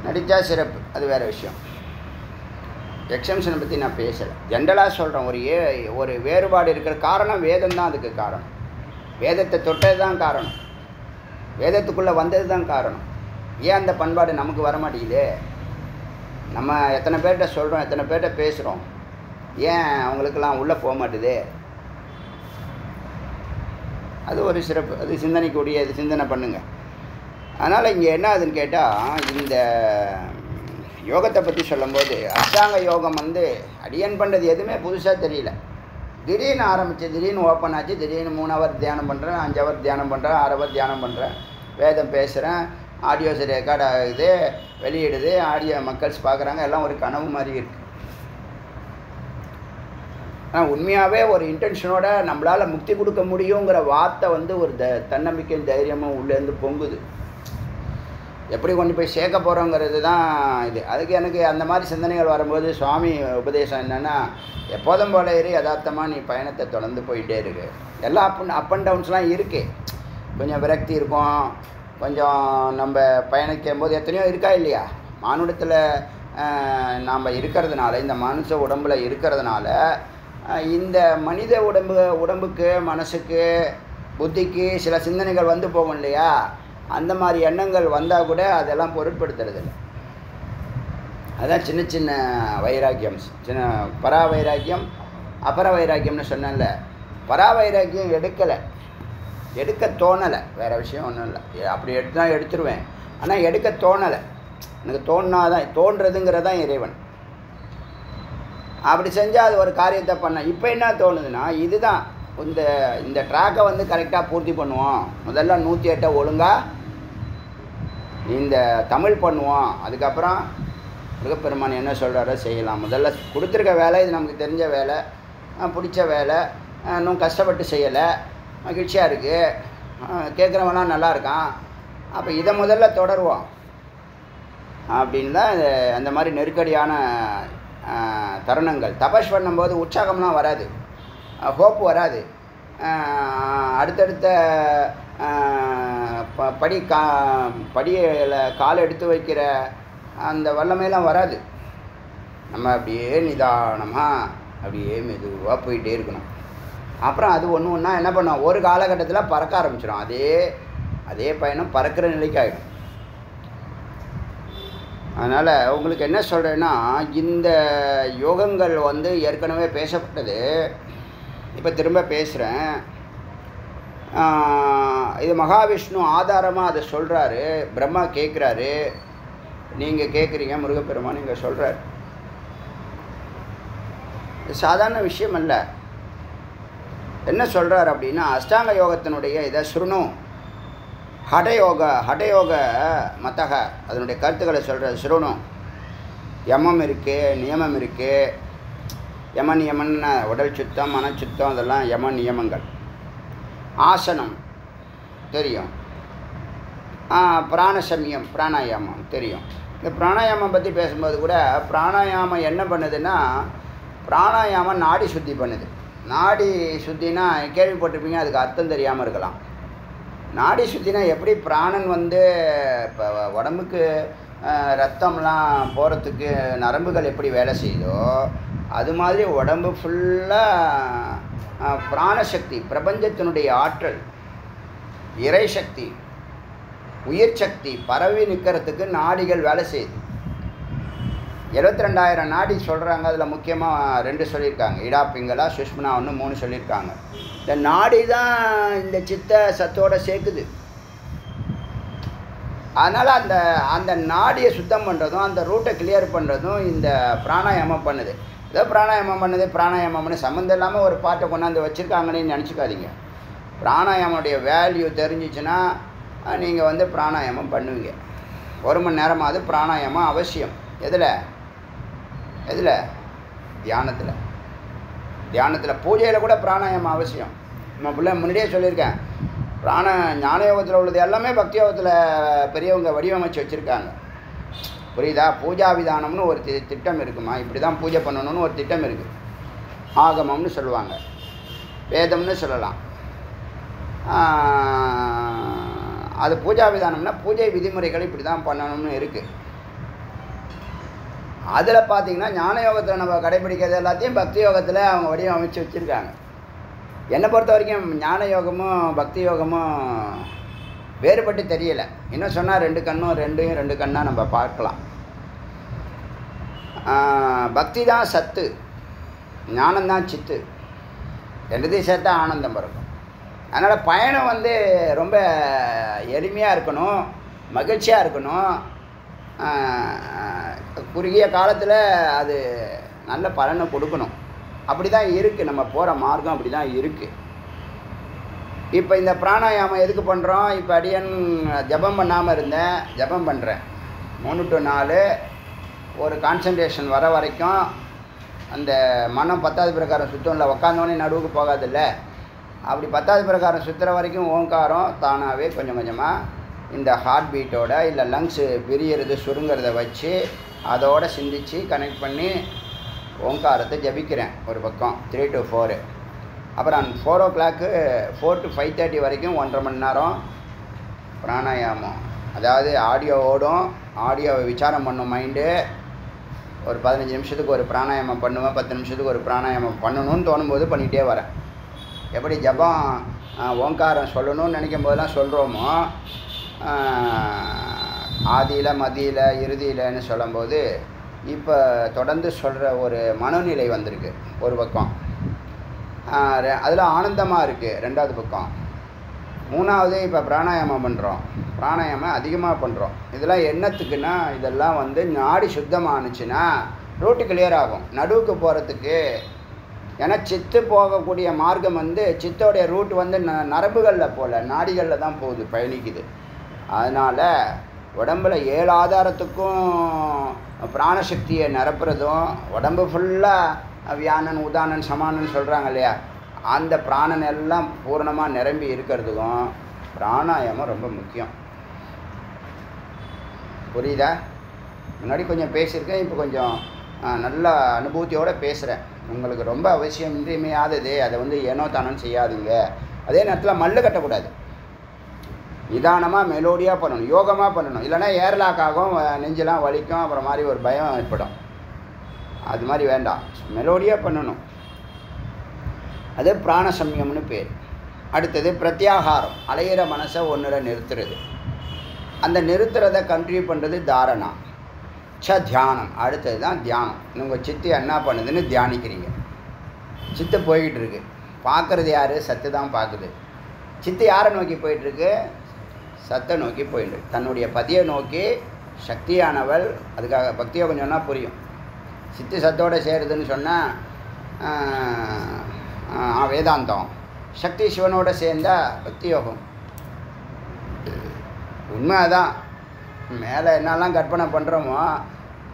நடித்தா சிறப்பு அது வேறு விஷயம். எக்ஸம்ஷனை பற்றி நான் பேசலை. ஜென்ரலாக சொல்கிறேன் ஒரு ஏ ஒரு வேறுபாடு இருக்கிற காரணம் வேதம் தான் அதுக்கு காரணம். வேதத்தை தொட்டது தான் காரணம். வேதத்துக்குள்ளே வந்தது தான் காரணம். ஏன் அந்த பண்பாடு நமக்கு வர மாட்டேங்குது நம்ம எத்தனை பேர்கிட்ட சொல்கிறோம் எத்தனை பேர்கிட்ட பேசுகிறோம் ஏன் அவங்களுக்கெல்லாம் உள்ளே போக மாட்டுது? அது ஒரு சிறப்பு அது சிந்தனைக்கூடிய இது சிந்தனை பண்ணுங்க. அதனால் இங்கே என்ன ஆகுதுன்னு கேட்டால் இந்த யோகத்தை பற்றி சொல்லும்போது அஷ்டாங்க யோகம் வந்து அடியன் பண்ணுறது எதுவுமே புதுசாக தெரியல. திடீர்னு ஆரம்பித்து திடீர்னு ஓப்பன் ஆச்சு திடீர்னு மூணு ஹவர் தியானம் பண்ணுறேன் அஞ்சு ஹவர் தியானம் பண்ணுறேன் ஆறு ஹவர் தியானம் பண்ணுறேன் வேதம் பேசுகிறேன் ஆடியோஸ் ரெக்கார்ட் ஆகுது வெளியிடுது ஆடியோ மக்கள்ஸ் பார்க்குறாங்க எல்லாம் ஒரு கனவு மாதிரி இருக்குது ஆனால் உண்மையாகவே ஒரு இன்டென்ஷனோட நம்மளால் முக்தி கொடுக்க முடியுங்கிற வார்த்தை வந்து ஒரு த தன்னம்பிக்கையும் தைரியமும் உள்ளேருந்து பொங்குது. எப்படி கொண்டு போய் சேர்க்க போகிறோங்கிறது தான் இது. அதுக்கு எனக்கு அந்த மாதிரி சிந்தனைகள் வரும்போது சுவாமி உபதேசம் என்னென்னா எப்போதும் போல இரு யதார்த்தமாக நீ பயணத்தை தொடர்ந்து போயிட்டே இருக்கு எல்லாம் அப் அப் அண்ட் டவுன்ஸ்லாம் இருக்குது கொஞ்சம் விரக்தி இருக்கும் கொஞ்சம் நம்ம பயணிக்கும் போது எத்தனையோ இருக்கா இல்லையா? மானுடத்தில் நாம் இருக்கிறதுனால இந்த மனுஷ உடம்புல இருக்கிறதுனால இந்த மனித உடம்பு உடம்புக்கு மனசுக்கு புத்திக்கு சில சிந்தனைகள் வந்து போகும் இல்லையா? அந்த மாதிரி எண்ணங்கள் வந்தால் கூட அதெல்லாம் பொருட்படுத்துறதில்ல அதான் சின்ன சின்ன வைராக்கியம். சின்ன பரா வைராக்கியம் அபர வைராக்கியம்னு சொன்னேன்ல. பரா வைராக்கியம் எடுக்கலை. எடுக்க தோணலை. வேறு விஷயம் ஒன்றும் இல்லை. அப்படி எடுத்தா எடுத்துருவேன். ஆனால் எடுக்க தோணலை. எனக்கு தோணாதான் தோன்றதுங்கிறது தான் இறைவன். அப்படி செஞ்சால் அது ஒரு காரியத்தை பண்ண. இப்போ என்ன தோணுதுன்னா இதுதான். இந்த இந்த ட்ராக்கை வந்து கரெக்டாக பூர்த்தி பண்ணுவோம். முதல்ல நூற்றி எட்டை ஒழுங்காக இந்த தமிழ் பண்ணுவோம். அதுக்கப்புறம் முருகப்பெருமான் என்ன சொல்கிறாரோ செய்யலாம். முதல்ல கொடுத்துருக்க வேலை இது நமக்கு தெரிஞ்ச வேலை. பிடிச்ச வேலை. இன்னும் கஷ்டப்பட்டு செய்யலை. மகிழ்ச்சியாக இருக்குது கேட்குறவன்லாம் நல்லா இருக்கான். அப்போ இதை முதல்ல தொடருவோம். அப்படின்னு தான் இது அந்த மாதிரி நெருக்கடியான தருணங்கள். தபஸ் பண்ணும்போது உற்சாகம்லாம் வராது. ஹோப் வராது. அடுத்தடுத்த ப படி கா படியில் கால் எடுத்து வைக்கிற அந்த வல்லமையெல்லாம் வராது. நம்ம அப்படியே நிதானமாக அப்படியே மெதுவாக போயிட்டே இருக்கணும். அப்புறம் அது ஒன்று ஒன்றா என்ன பண்ணும்? ஒரு காலகட்டத்தில் பறக்க ஆரம்பிச்சிடும் அதே அதே பயணம் பறக்கிற நிலைக்கு ஆகிடும் அதனால் உங்களுக்கு என்ன சொல்கிறேன்னா இந்த யோகங்கள் வந்து ஏற்கனவே பேசப்பட்டது. இப்போ திரும்ப பேசுகிறேன் இது மகாவிஷ்ணு ஆதாரமாக அதை சொல்கிறாரு பிரம்மா கேட்குறாரு நீங்கள் கேட்குறீங்க முருகப்பெருமான் இங்கே சொல்கிறார் சாதாரண விஷயம் அல்ல. என்ன சொல்கிறார் அப்படின்னா அஷ்டாங்க யோகத்தினுடைய இதை சுருணு ஹடயோக ஹடயோக மத்தக. அதனுடைய கருத்துக்களை சொல்கிற சுருணு யமம் இருக்குது நியமம் இருக்குது யம நியமன்னு உடல் சுத்தம் மனச்சுத்தம் அதெல்லாம் யம நியமங்கள். ஆசனம் தெரியும். பிராணசமியம் பிராணாயாமம் தெரியும். இந்த பிராணாயாமம் பற்றி பேசும்போது கூட பிராணாயாமம் என்ன பண்ணுதுன்னா பிராணாயாமம் நாடி சுத்தி பண்ணுது. நாடி சுத்தினா கேள்விப்பட்டிருப்பீங்க அதுக்கு அர்த்தம் தெரியாமல் இருக்கலாம். நாடி சுத்தினா எப்படி பிராணன் வந்து இப்போ உடம்புக்கு ரத்தம்லாம் போகிறதுக்கு நரம்புகள் எப்படி வேலை செய்யுதோ அது மாதிரி உடம்பு ஃபுல்லாக பிராணசக்தி பிரபஞ்சத்தினுடைய ஆற்றல் இறைசக்தி உயிர் சக்தி பரவி நிற்கிறதுக்கு நாடிகள் வேலை செய்யுது. எழுபத்தி ரெண்டாயிரம் நாடி சொல்கிறாங்க அதில் முக்கியமாக ரெண்டு சொல்லியிருக்காங்க. இடா பிங்களா சுஷ்மனா ஒன்று மூணு சொல்லியிருக்காங்க. இந்த நாடி தான் இந்த சித்த சத்தோட சேர்க்குது. அதனால் அந்த அந்த நாடியை சுத்தம் பண்ணுறதும் அந்த ரூட்டை கிளியர் பண்ணுறதும் இந்த பிராணாயாமம் பண்ணுது. ஏதோ பிராணாயாமம் பண்ணுது பிராணாயாமம்னு சம்மந்தம் இல்லாமல் ஒரு பாட்டை கொண்டாந்து வச்சுருக்காங்கன்னு நினச்சிக்காதீங்க. பிராணாயாமனுடைய வேல்யூ தெரிஞ்சிச்சுன்னா நீங்கள் வந்து பிராணாயாமம் பண்ணுவீங்க. ஒரு மணி நேரமாவது பிராணாயாமம் அவசியம். எதில்? எதில்? தியானத்தில். தியானத்தில் பூஜையில் கூட பிராணாயம் அவசியம். நம்ம பிள்ளை முன்னாடியே சொல்லியிருக்கேன். பிராண ஞான யோகத்தில் உள்ளது எல்லாமே பக்தி யோகத்தில் பெரியவங்க வடிவமைச்சு வச்சுருக்காங்க. புரியுதா? பூஜா விதானம்னு ஒரு தி திட்டம் இருக்குமா? இப்படி தான் பூஜை பண்ணணும்னு ஒரு திட்டம் இருக்குது ஆகமம்னு சொல்லுவாங்க. வேதம்னு சொல்லலாம். அது பூஜா விதானம்னா பூஜை விதிமுறைகள் இப்படி தான் பண்ணணும்னு இருக்குது அதில் பார்த்தீங்கன்னா ஞான யோகத்தில் நம்ம கடைபிடிக்கிறது எல்லாத்தையும் பக்தி யோகத்தில் அவங்க வடிவமைச்சு வச்சுருக்காங்க. என்னை பொறுத்த வரைக்கும் ஞான யோகமும் பக்தி யோகமும் வேறுபட்டு தெரியலை. இன்னும் சொன்னால் ரெண்டு கண்ணும் ரெண்டையும் ரெண்டு கண்ணாக நம்ம பார்க்கலாம். பக்தி தான் சத்து ஞானம்தான் சித்து. ரெண்டுத்தையும் சேர்த்தா ஆனந்தம் பிறக்கும். அதனால் பயணம் வந்து ரொம்ப எளிமையாக இருக்கணும் மகிழ்ச்சியாக இருக்கணும். குறுகிய காலத்தில் அது நல்ல பலனை கொடுக்கணும். அப்படி தான் இருக்குது நம்ம போகிற மார்க்கம் அப்படி தான் இருக்குது இப்போ இந்த பிராணாயாமம் எதுக்கு பண்ணுறோம் இப்போ அடியன் ஜபம் பண்ணாமல் இருந்தேன். ஜபம் பண்ணுறேன் மூணு டு நாலு ஒரு கான்சன்ட்ரேஷன் வர வரைக்கும் அந்த மனம் பத்தாவது பிரகாரம் சுத்தம்ல உக்காந்தோடனே நடுவுக்கு போகாதில்ல. அப்படி பத்தாவது பிரகாரம் சுற்றுற வரைக்கும் ஓங்காரம் தானாகவே கொஞ்சம் கொஞ்சமாக இந்த ஹார்ட் பீட்டோட இல்லை லங்ஸு விரியறது சுருங்கிறத வச்சு அதோட சிந்திச்சு கனெக்ட் பண்ணி ஓங்காரத்தை ஜபிக்கிறேன் ஒரு பக்கம். த்ரீ டு ஃபோரு அப்புறம் four o'clock four to five thirty வரைக்கும் ஒன்றரை மணி நேரம் பிராணாயாமம். அதாவது ஆடியோ ஓடும் ஆடியோவை விசாரம் பண்ணும் மைண்டு ஒரு பதினஞ்சு நிமிஷத்துக்கு ஒரு பிராணாயாமம் பண்ணுவேன் பத்து நிமிஷத்துக்கு ஒரு பிராணாயாமம் பண்ணணும்னு தோணும்போது பண்ணிகிட்டே வரேன். எப்படி ஜபம் ஓங்காரம் சொல்லணும்னு நினைக்கும் போதெல்லாம் சொல்கிறோமோ ஆதியில் மதியில் இறுதியிலன்னு சொல்லும்போது இப்போ தொடர்ந்து சொல்கிற ஒரு மனநிலை வந்திருக்கு ஒரு பக்கம். அதில் ஆனந்தமாக இருக்குது ரெண்டாவது பக்கம். மூணாவது இப்போ பிராணாயாமம் பண்ணுறோம் பிராணாயாமம் அதிகமாக பண்ணுறோம் இதெல்லாம் என்னத்துக்குன்னா இதெல்லாம் வந்து நாடி சுத்தமானுச்சுன்னா ரூட்டு கிளியர் ஆகும். நடுவுக்கு போகிறதுக்கு ஏன்னா சித்து போகக்கூடிய மார்க்கம் வந்து சித்தோடைய ரூட் வந்து ந நரம்புகளில் போகல நாடிகளில் தான் போகுது பயணிக்குது. அதனால் உடம்புல ஏழு ஆதாரத்துக்கும் பிராணசக்தியை நிரப்புறதும் உடம்பு ஃபுல்லாக வியானன் உதானன் சமானன் சொல்கிறாங்க இல்லையா? அந்த பிராணன் எல்லாம் பூரணமாக நிரம்பி இருக்கிறதுக்கும் பிராணாயாமம் ரொம்ப முக்கியம். புரியுதா? முன்னாடி கொஞ்சம் பேசியிருக்கேன் இப்போ கொஞ்சம் நல்ல அனுபூதியோடு பேசுகிறேன் உங்களுக்கு ரொம்ப அவசியம் இன்றியமையாதது அதை வந்து ஏனோ தானோன்னு செய்யாதீங்க. அதே நேரத்தில் மல்லு கட்டக்கூடாது. நிதானமாக மெலோடியாக பண்ணணும். யோகமாக பண்ணணும். இல்லைன்னா ஏர்லாக் ஆகும் வ- நெஞ்செல்லாம் வலிக்கும் அப்புறம் மாதிரி ஒரு பயம் ஏற்படும். அது மாதிரி வேண்டாம். மெலோடியாக பண்ணணும். அது பிராணசம்யம்னு பேர். அடுத்தது பிரத்யாகாரம். அலையிற மனசை ஒன்றில் நிறுத்துறது. அந்த நிறுத்துறதை கண்ட்ரியூ பண்ணுறது தாரணா. ச தியானம் அடுத்தது தான் தியானம். உங்கள் சித்து என்ன பண்ணுதுன்னு தியானிக்கிறீங்க. சித்து போய்கிட்டு இருக்கு. பார்க்குறது யார்? சத்து தான் பார்க்குது. சித்து யாரை நோக்கி போயிட்டுருக்கு சத்தை நோக்கி போயிட்டு தன்னுடைய பதியை நோக்கி சக்தியானவள் அதுக்காக பக்தியை கொஞ்சம் சொன்னால் புரியும். சித்து சத்தோடு சேருதுன்னு சொன்னால் வேதாந்தம். சக்தி சிவனோட சேர்ந்தா பக்தி யோகம். உண்மை தான் மேலே என்னெல்லாம் கற்பனை பண்ணுறோமோ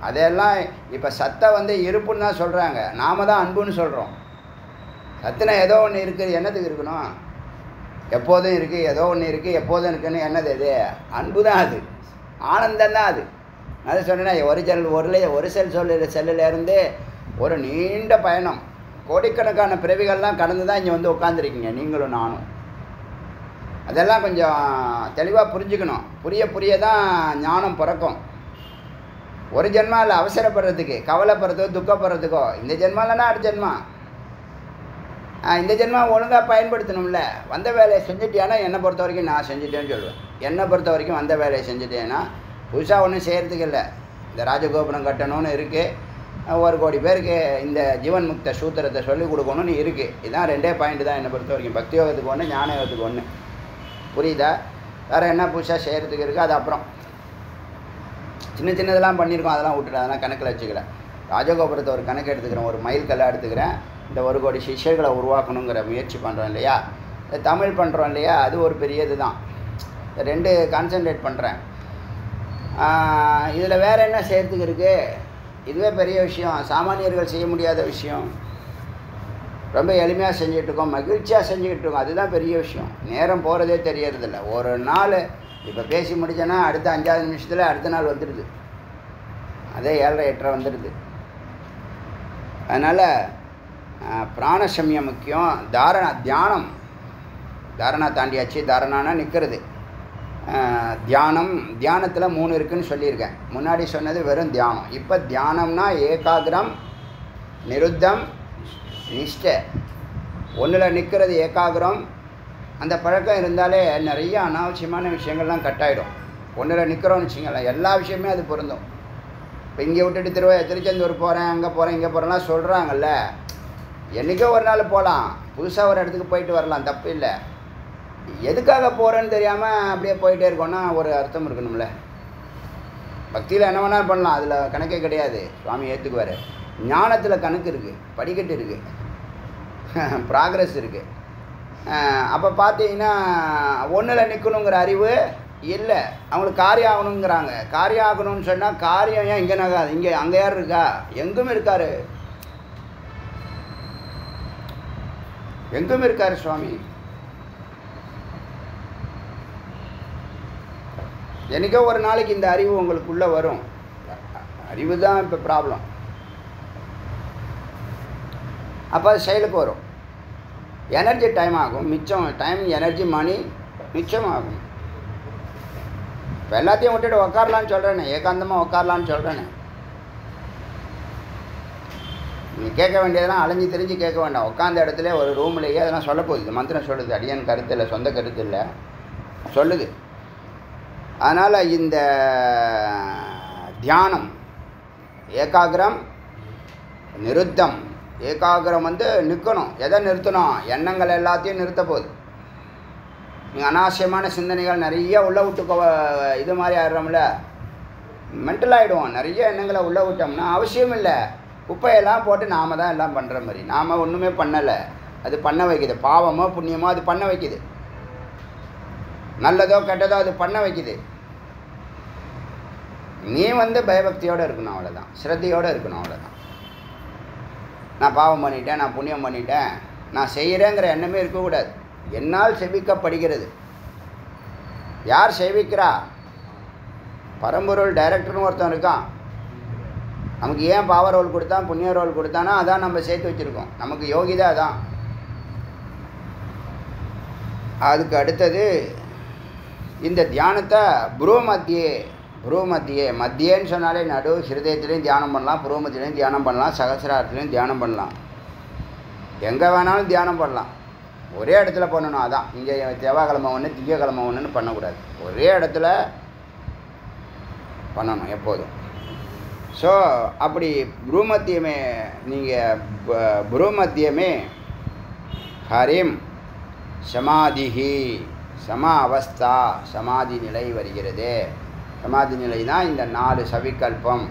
அதையெல்லாம் இப்போ சத்தை வந்து இருப்புன்னு தான் சொல்கிறாங்க நாம தான் அன்புன்னு சொல்கிறோம் சத்துனா ஏதோ ஒன்று இருக்குது. என்னத்துக்கு இருக்கணும்? எப்போதும் இருக்குது ஏதோ ஒன்று இருக்குது எப்போதும் இருக்குன்னு என்னது இது? அன்பு தான் அது. ஆனந்தம் தான் அது அதை சொன்னேன் ஒரு செல் ஒரு ஒரு செல் சொல்லு செல்லிலேருந்து ஒரு நீண்ட பயணம். கோடிக்கணக்கான பிறவிகள்லாம் கடந்து தான் இங்கே வந்து உட்காந்துருக்கீங்க நீங்களும் நானும். அதெல்லாம் கொஞ்சம் தெளிவாக புரிஞ்சுக்கணும். புரிய புரிய தான் ஞானம் பிறக்கும். ஒரு ஜென்மாவில் இல்லை அவசரப்படுறதுக்கு கவலைப்படுறதுக்கோ துக்கப்படுறதுக்கோ இந்த ஜென்மா இல்லைன்னா அடுத்த ஜென்மா. இந்த ஜென்மா ஒழுங்காக பயன்படுத்தணும்ல. வந்த வேலையை செஞ்சுட்டியானா என்னை பொறுத்த வரைக்கும் நான் செஞ்சுட்டேன்னு சொல்லுவேன். என்னை பொறுத்த வரைக்கும் வந்த வேலையை செஞ்சுட்டேன்னா புதுசாக ஒன்றும் செய்கிறதுக்கு இல்லை. இந்த ராஜகோபுரம் கட்டணும்னு இருக்குது ஒரு கோடி பேருக்கு இந்த ஜீவன் முக்த சூத்திரத்தை சொல்லிக் கொடுக்கணும்னு இருக்குது இதான் ரெண்டே பாயிண்ட் தான் என்னை பொறுத்த வரைக்கும். பக்தி யோகத்துக்கு ஒன்று ஞான யோகத்துக்கு ஒன்று புரியுதா? வேறு என்ன புதுசாக செய்கிறதுக்கு இருக்குது அது அப்புறம். சின்ன சின்னதெல்லாம் பண்ணியிருக்கோம் அதெல்லாம் விட்டுட்டு அதெல்லாம் கணக்கில் வச்சுக்கிறேன் ராஜகோபுரத்தை ஒரு கணக்கு எடுத்துக்கிறேன் ஒரு மைல் கல்லாக எடுத்துக்கிறேன். இந்த ஒரு கோடி சிஷ்யர்களை உருவாக்கணுங்கிற முயற்சி பண்ணுறோம் இல்லையா? தமிழ் பண்ணுறோம் இல்லையா? அது ஒரு பெரிய இதுதான் இந்த ரெண்டு கான்சென்ட்ரேட் பண்ணுறேன் இதில் வேறு என்ன செய்கிறதுக்கு இருக்குது இதுவே பெரிய விஷயம். சாமானியர்கள் செய்ய முடியாத விஷயம். ரொம்ப எளிமையாக செஞ்சுட்டு இருக்கோம் மகிழ்ச்சியாக செஞ்சுக்கிட்டு இருக்கோம் அதுதான் பெரிய விஷயம். நேரம் போகிறதே தெரியறதில்ல. ஒரு நாள் இப்போ பேசி முடிச்சேன்னா அடுத்த அஞ்சாவது நிமிஷத்தில் அடுத்த நாள் வந்துடுது அதே ஏழரை எட்டரை வந்துடுது அதனால் பிராணசம்யம் முக்கியம். தாரணா தியானம். தாரணா தாண்டியாச்சு தாரணானா நிற்கிறது தியானம் தியானத்தில் மூணு இருக்குன்னு சொல்லியிருக்கேன். முன்னாடி சொன்னது வெறும் தியானம். இப்போ தியானம்னா ஏகாகிரம் நிருத்தம் நிஷ்டை. ஒன்றில் நிற்கிறது ஏகாகிரம். அந்த பழக்கம் இருந்தாலே நிறைய அனாவசியமான விஷயங்கள்லாம் கட்டாயிடும். ஒன்றில் நிற்கிறோம்னு வச்சுங்களேன் எல்லா விஷயமே அது பொருந்தும். இப்போ இங்கே விட்டுட்டு திருவ திருச்செந்தூர் போகிறேன் அங்கே போகிறேன் இங்கே போகிறேன்லாம் சொல்கிறாங்கல்ல என்றைக்கோ ஒரு நாள் போகலாம் புதுசாக ஒரு இடத்துக்கு போயிட்டு வரலாம். தப்பு இல்லை. எதுக்காக போகிறேன்னு தெரியாமல் அப்படியே போயிட்டே இருக்கோன்னா ஒரு அர்த்தம் இருக்கணும்ல. பக்தியில் என்ன வேணாலும் பண்ணலாம். அதில் கணக்கே கிடையாது. சுவாமி ஏற்றுக்குவார் ஞானத்தில் கணக்கு இருக்குது படிக்கட்டு இருக்குது ப்ராக்ரஸ் இருக்குது அப்போ பார்த்தீங்கன்னா ஒன்றில் நிற்கணுங்கிற அறிவு இல்லை. அவங்களுக்கு காரியம் ஆகணுங்கிறாங்க. காரியம் ஆகணும்னு சொன்னால் காரியம் ஏன் இங்கே நகாது? இங்கே அங்கே யார் இருக்கா? எங்கும் இருக்காரு. எங்கும் இருக்காரு சுவாமி. என்னைக்கோ ஒரு நாளைக்கு இந்த அறிவு உங்களுக்குள்ளே வரும். அறிவு தான் இப்போ ப்ராப்ளம் அப்போ அது செயலுக்கு வரும். எனர்ஜி டைம் ஆகும். மிச்சம் டைம் எனர்ஜி மணி மிச்சம் ஆகும் இப்போ எல்லாத்தையும் விட்டுட்டு உக்காரலான்னு சொல்கிறேனே ஏகாந்தமாக உக்காரலான்னு சொல்கிறேனே நீங்கள் கேட்க வேண்டியதெல்லாம் அலைஞ்சு தெரிஞ்சு கேட்க வேண்டாம். உட்காந்த இடத்துல ஒரு ரூம்லேயே அதெல்லாம் சொல்ல போகுது. மந்திரம் சொல்லுது. அடியன் கருத்து இல்லை சொந்த கருத்து இல்லை. சொல்லுது. அதனால் இந்த தியானம் ஏகாகிரம் நிருத்தம் ஏகாகிரம் வந்து நிற்கணும். எதை நிறுத்தணும்? எண்ணங்கள் எல்லாத்தையும் நிறுத்த போகுது. நீங்கள் அனாவசியமான சிந்தனைகள் நிறைய உள்ள விட்டு இது மாதிரி ஆயிடுறோம்ல. மென்டல் ஆகிடுவோம் நிறைய எண்ணங்களை உள்ளே விட்டோம்னா அவசியம் இல்லை. குப்பையெல்லாம் போட்டு நாம தான் எல்லாம் பண்ணுற மாதிரி. நாம் ஒன்றுமே பண்ணலை. அது பண்ண வைக்குது. பாவமோ புண்ணியமோ அது பண்ண வைக்குது. நல்லதோ கெட்டதோ அது பண்ண வைக்குது. நீ வந்து பயபக்தியோடு இருக்கணும் அவ்வளோதான் ஸ்ரத்தையோடு இருக்கணும் அவ்வளோதான் நான் பாவம் பண்ணிட்டேன் நான் புண்ணியம் பண்ணிட்டேன் நான் செய்கிறேங்கிற எண்ணமே இருக்கக்கூடாது. என்னால் செவிக்கப்படுகிறது யார் செவிக்கிறா பரம்பொருள் டைரக்டர்னு ஒருத்தன் இருக்கான். நமக்கு ஏன் பாவ ரோல் கொடுத்தான் புண்ணிய ரோல் கொடுத்தானா அதான் நம்ம சேர்த்து வச்சுருக்கோம். நமக்கு யோகிதா அதான். அதுக்கு அடுத்தது இந்த தியானத்தை புரோ மத்தியே புரோ மத்தியே மத்தியேன்னு சொன்னாலே நடு ஹிருதயத்துலேயும் தியானம் பண்ணலாம் புரோ மத்தியிலையும் தியானம் பண்ணலாம் சகசிராரத்துலேயும் தியானம் பண்ணலாம். எங்கே வேணாலும் தியானம் பண்ணலாம். ஒரே இடத்துல பண்ணணும் அதான். இங்கே செவ்வாய்க்கிழமை ஒன்று திங்கக்கிழமை ஒன்றுன்னு பண்ணக்கூடாது. ஒரே இடத்துல பண்ணணும் எப்போதும். ஸோ அப்படி புரூமத்தியமே நீங்கள் புரூமத்தியமே ஹரிம் சமாதிஹி சம அவஸ்தா சமாதி நிலை வருகிறது. சமாதி நிலை தான் இந்த நாலு சவிகல்பம்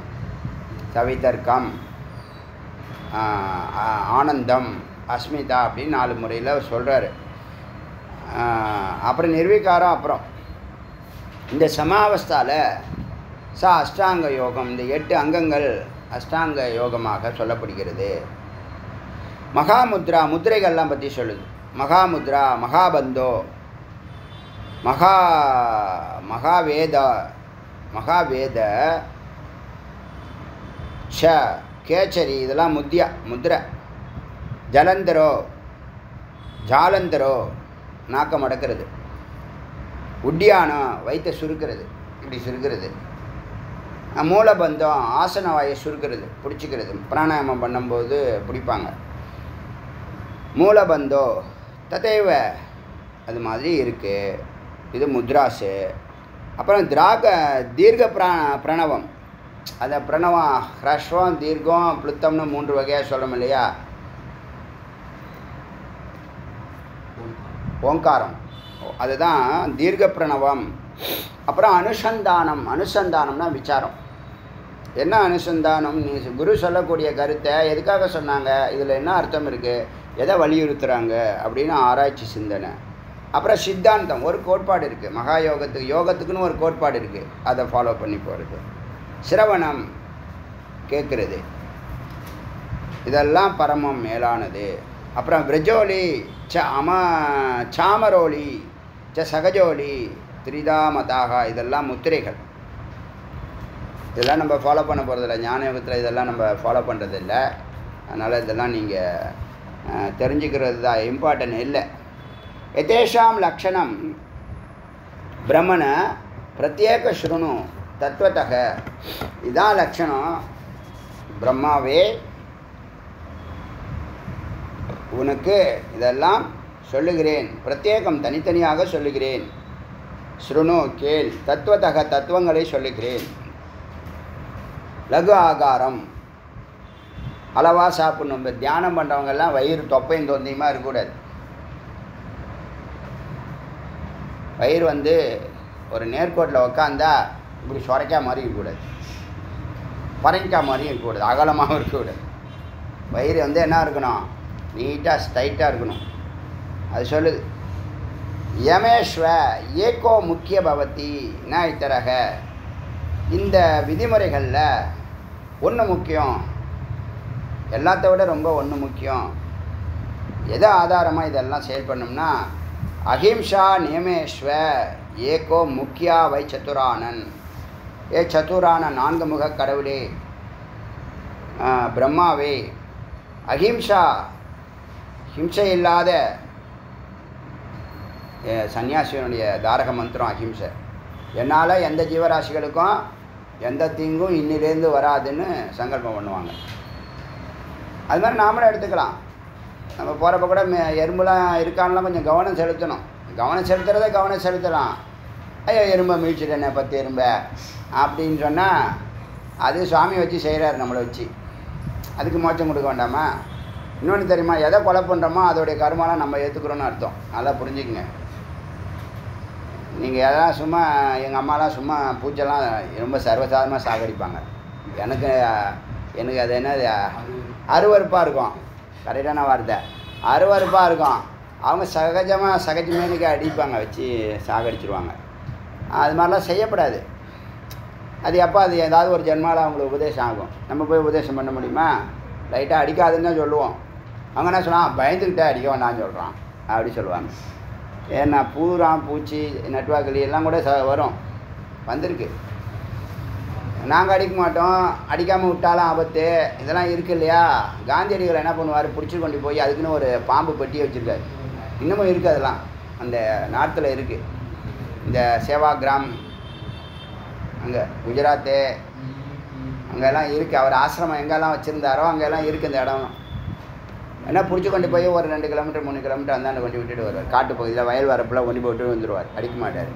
சவிதர்க்கம் ஆனந்தம் அஸ்மிதா அப்படின்னு நாலு முறையில் சொல்கிறாரு அப்புறம் நிர்வீகாரம் அப்புறம். இந்த சமாவஸ்தாவில் ச அஷ்டாங்க யோகம் இந்த எட்டு அங்கங்கள் அஷ்டாங்க யோகமாக சொல்லப்படுகிறது. மகாமுத்ரா முத்திரைகள்லாம் பற்றி சொல்லுது. மகாமுத்ரா மகாபந்தோ மகா மகாவேத மகாவேத ச கேச்சரி இதெல்லாம் முத்தியா முத்ரை ஜலந்தரோ ஜாலந்தரோ நாக்கம் அடக்கிறது உட்டியானம் வயிற்றை சுருக்கிறது. இப்படி சுருக்கிறது. மூலபந்தம் ஆசன வாயை சுருக்கிறது பிடிச்சிக்கிறது. பிராணாயாமம் பண்ணும்போது பிடிப்பாங்க. மூலபந்தோ ததைவ அது மாதிரி இருக்குது இது முத்ராசு. அப்புறம் திராக தீர்க்க பிர பிரணவம். அந்த பிரணவம் ஹ்ரஸ்வம் தீர்க்கம் பிளுத்தம்னு மூன்று வகையாக சொல்கிறோம் இல்லையா? ஓங்காரம். அதுதான் தீர்க்க பிரணவம். அப்புறம் அனுசந்தானம். அனுசந்தானம்னா விசாரம். என்ன அனுசந்தானம்? நீ குரு சொல்லக்கூடிய கருத்தை எதுக்காக சொன்னாங்க? இதில் என்ன அர்த்தம் இருக்குது எதை வலியுறுத்துகிறாங்க அப்படின்னு ஆராய்ச்சி சிந்தனை. அப்புறம் சித்தாந்தம். ஒரு கோட்பாடு இருக்குது மகா யோகத்துக்கு யோகத்துக்குன்னு ஒரு கோட்பாடு இருக்குது அதை ஃபாலோ பண்ணி போகிறது சிரவணம் கேட்குறது இதெல்லாம் பரமம் மேலானது. அப்புறம் பிரஜோலி ச அம சாமரோலி ச சகஜோலி திரிதாமதாக இதெல்லாம் முத்திரைகள். இதெல்லாம் நம்ம ஃபாலோ பண்ண போகிறதில்ல ஞான யோகத்தில் இதெல்லாம் நம்ம ஃபாலோ பண்ணுறதில்ல அதனால் இதெல்லாம் நீங்கள் தெரிஞ்சுக்கிறது தான் இம்பார்ட்டன்ட் இல்லை. எதேஷாம் லக்ஷணம். பிரம்மண பிரத்யேக ஸ்ருணு தத்துவத்தக இதான் லக்ஷணம். பிரம்மாவே உனக்கு இதெல்லாம் சொல்லுகிறேன். பிரத்யேகம் தனித்தனியாக சொல்லுகிறேன். ஸ்ருணு கேள். தத்துவத்தக தத்துவங்களை சொல்லுகிறேன். லகு ஆகாரம். அளவாக சாப்பிடணும். இப்போ தியானம் பண்ணுறவங்கெல்லாம் வயிறு தொப்பையும் தொந்தியமாக இருக்கக்கூடாது. வயிறு வந்து ஒரு நேர்கோட்டில் உக்காந்தா இப்படி சுரைக்கா மாதிரி இருக்கக்கூடாது. பறைங்கா மாதிரியும் இருக்கக்கூடாது. அகலமாகவும் இருக்கக்கூடாது. வயிறு வந்து என்ன இருக்கணும்? நீட்டாக ஸ்ட்ரைட்டாக இருக்கணும். அது சொல்லுது. யமேஸ்வ ஏகோ முக்கிய பவதி நாய்த்தரக இந்த விதிமுறைகளில் ஒன்று முக்கியம். எல்லாத்த விட ரொம்ப ஒன்று முக்கியம். எதை ஆதாரமாக இதெல்லாம் செயல்படணும்னா அஹிம்சா நியமேஸ்வ ஏகோ முக்கியா வை சத்துரானன் ஏ சத்துரான நான்கு முக கடவுளே. பிரம்மாவே. அஹிம்சா ஹிம்சை இல்லாத சன்னியாசியனுடைய தாரக மந்திரம் அஹிம்சை என்னால் எந்த ஜீவராசிகளுக்கும் எந்த தீங்கும் இன்னிலேருந்து வராதுன்னு சங்கல்பம் பண்ணுவாங்க. அது மாதிரி நாமளும் எடுத்துக்கலாம். நம்ம போகிறப்ப கூட எறும்புலாம் இருக்கான்லாம் கொஞ்சம் கவனம் செலுத்தணும். கவனம் செலுத்துகிறத கவனம் செலுத்தலாம். ஐயோ எறும்பை மீழ்ச்சிட்டேனே பத்து எறும்பை? அப்படின்னு சொன்னால் அது சுவாமி வச்சு செய்கிறாரு நம்மளை வச்சு. அதுக்கு மோச்சம் கொடுக்க வேண்டாமா? இன்னொன்று தெரியுமா? எதை கொலை பண்ணுறோமோ அதோடைய கருமாலாம் நம்ம ஏற்றுக்கிறோன்னு அர்த்தம். நல்லா புரிஞ்சுக்கங்க. நீங்கள் எல்லாம் சும்மா எங்கள் அம்மாலாம் சும்மா பூச்செல்லாம் ரொம்ப சர்வசாதாரணமாக சாகடிப்பாங்க. எனக்கு எனக்கு அது என்ன அருவருப்பாக இருக்கும். கரெக்டான வார்த்தை. அருவருப்பாக இருக்கும். அவங்க சகஜமாக சகஜமேனுக்கு அடிப்பாங்க வச்சு சாகடிச்சிருவாங்க. அது மாதிரிலாம் செய்யப்படாது. அது எப்போ அது ஏதாவது ஒரு ஜென்மாவில் அவங்களுக்கு உபதேசம் ஆகும். நம்ம போய் உபதேசம் பண்ண முடியுமா? லைட்டாக அடிக்காதுன்னு தான் சொல்லுவோம். அவங்க என்ன சொன்னான் பயந்துக்கிட்டே அடிக்க வேண்டாம்னு சொல்கிறான் அப்படி சொல்லுவாங்க. ஏன்னா பூராம் பூச்சி நெட்வாக்கிளி எல்லாம் கூட ச வரும். வந்திருக்கு. நாங்கள் அடிக்க மாட்டோம். அடிக்காமல் விட்டாலும் ஆபத்து. இதெல்லாம் இருக்கு இல்லையா? காந்தியடிகள் என்ன பண்ணுவார்? பிடிச்சி கொண்டு போய் அதுக்குன்னு ஒரு பாம்பு பெட்டியை வச்சுருக்காரு. இன்னமும் இருக்குது அதெல்லாம். அந்த நார்த்தில் இருக்குது இந்த சேவா கிராம் அங்கே குஜராத்து அங்கெல்லாம் இருக்குது அவர் ஆசிரமம் எங்கெல்லாம் வச்சுருந்தாரோ அங்கெல்லாம் இருக்குது இந்த இடம். என்ன பிடிச்சி கொண்டு போய் ஒரு ரெண்டு கிலோமீட்டர் மூணு கிலோமீட்டர் அந்தாண்ட கொண்டு விட்டுட்டு வருவார். காட்டு பகுதியில் வயல் வரப்பில் கொண்டு போட்டு வந்துடுவார் அடிக்க மாட்டார்.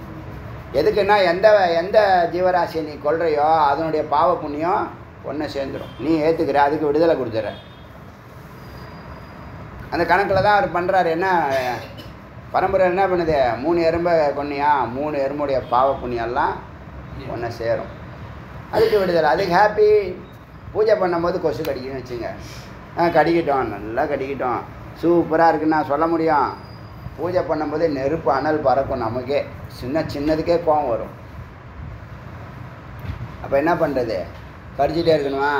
எதுக்குன்னா எந்த எந்த ஜீவராசியை நீ கொள்றையோ அதனுடைய பாவ புண்ணியம் ஒன்று சேர்ந்துடும் நீ ஏற்றுக்கிற அதுக்கு விடுதலை கொடுத்துட்ற அந்த கணக்கில் தான் அவர் பண்ணுறாரு என்ன பரம்பரை என்ன பண்ணுது? மூணு எறும்பை கொன்னியா? மூணு எறும்புடைய பாவ புண்ணியெல்லாம் ஒன்று சேரும். அதுக்கு விடுதலை. அதுக்கு ஹாப்பி பூஜை பண்ணும்போது கொசு கடிக்குன்னு வச்சுங்க கடிக்கிட்டோம் நல்லா கடிக்கிட்டோம். சூப்பராக இருக்குன்னு நான் சொல்ல முடியும். பூஜை பண்ணும்போது நெருப்பு அனல் பறக்கும் நமக்கே. சின்ன சின்னதுக்கே கோவம் வரும். அப்போ என்ன பண்ணுறது கடிச்சிட்டே இருக்கணுமா?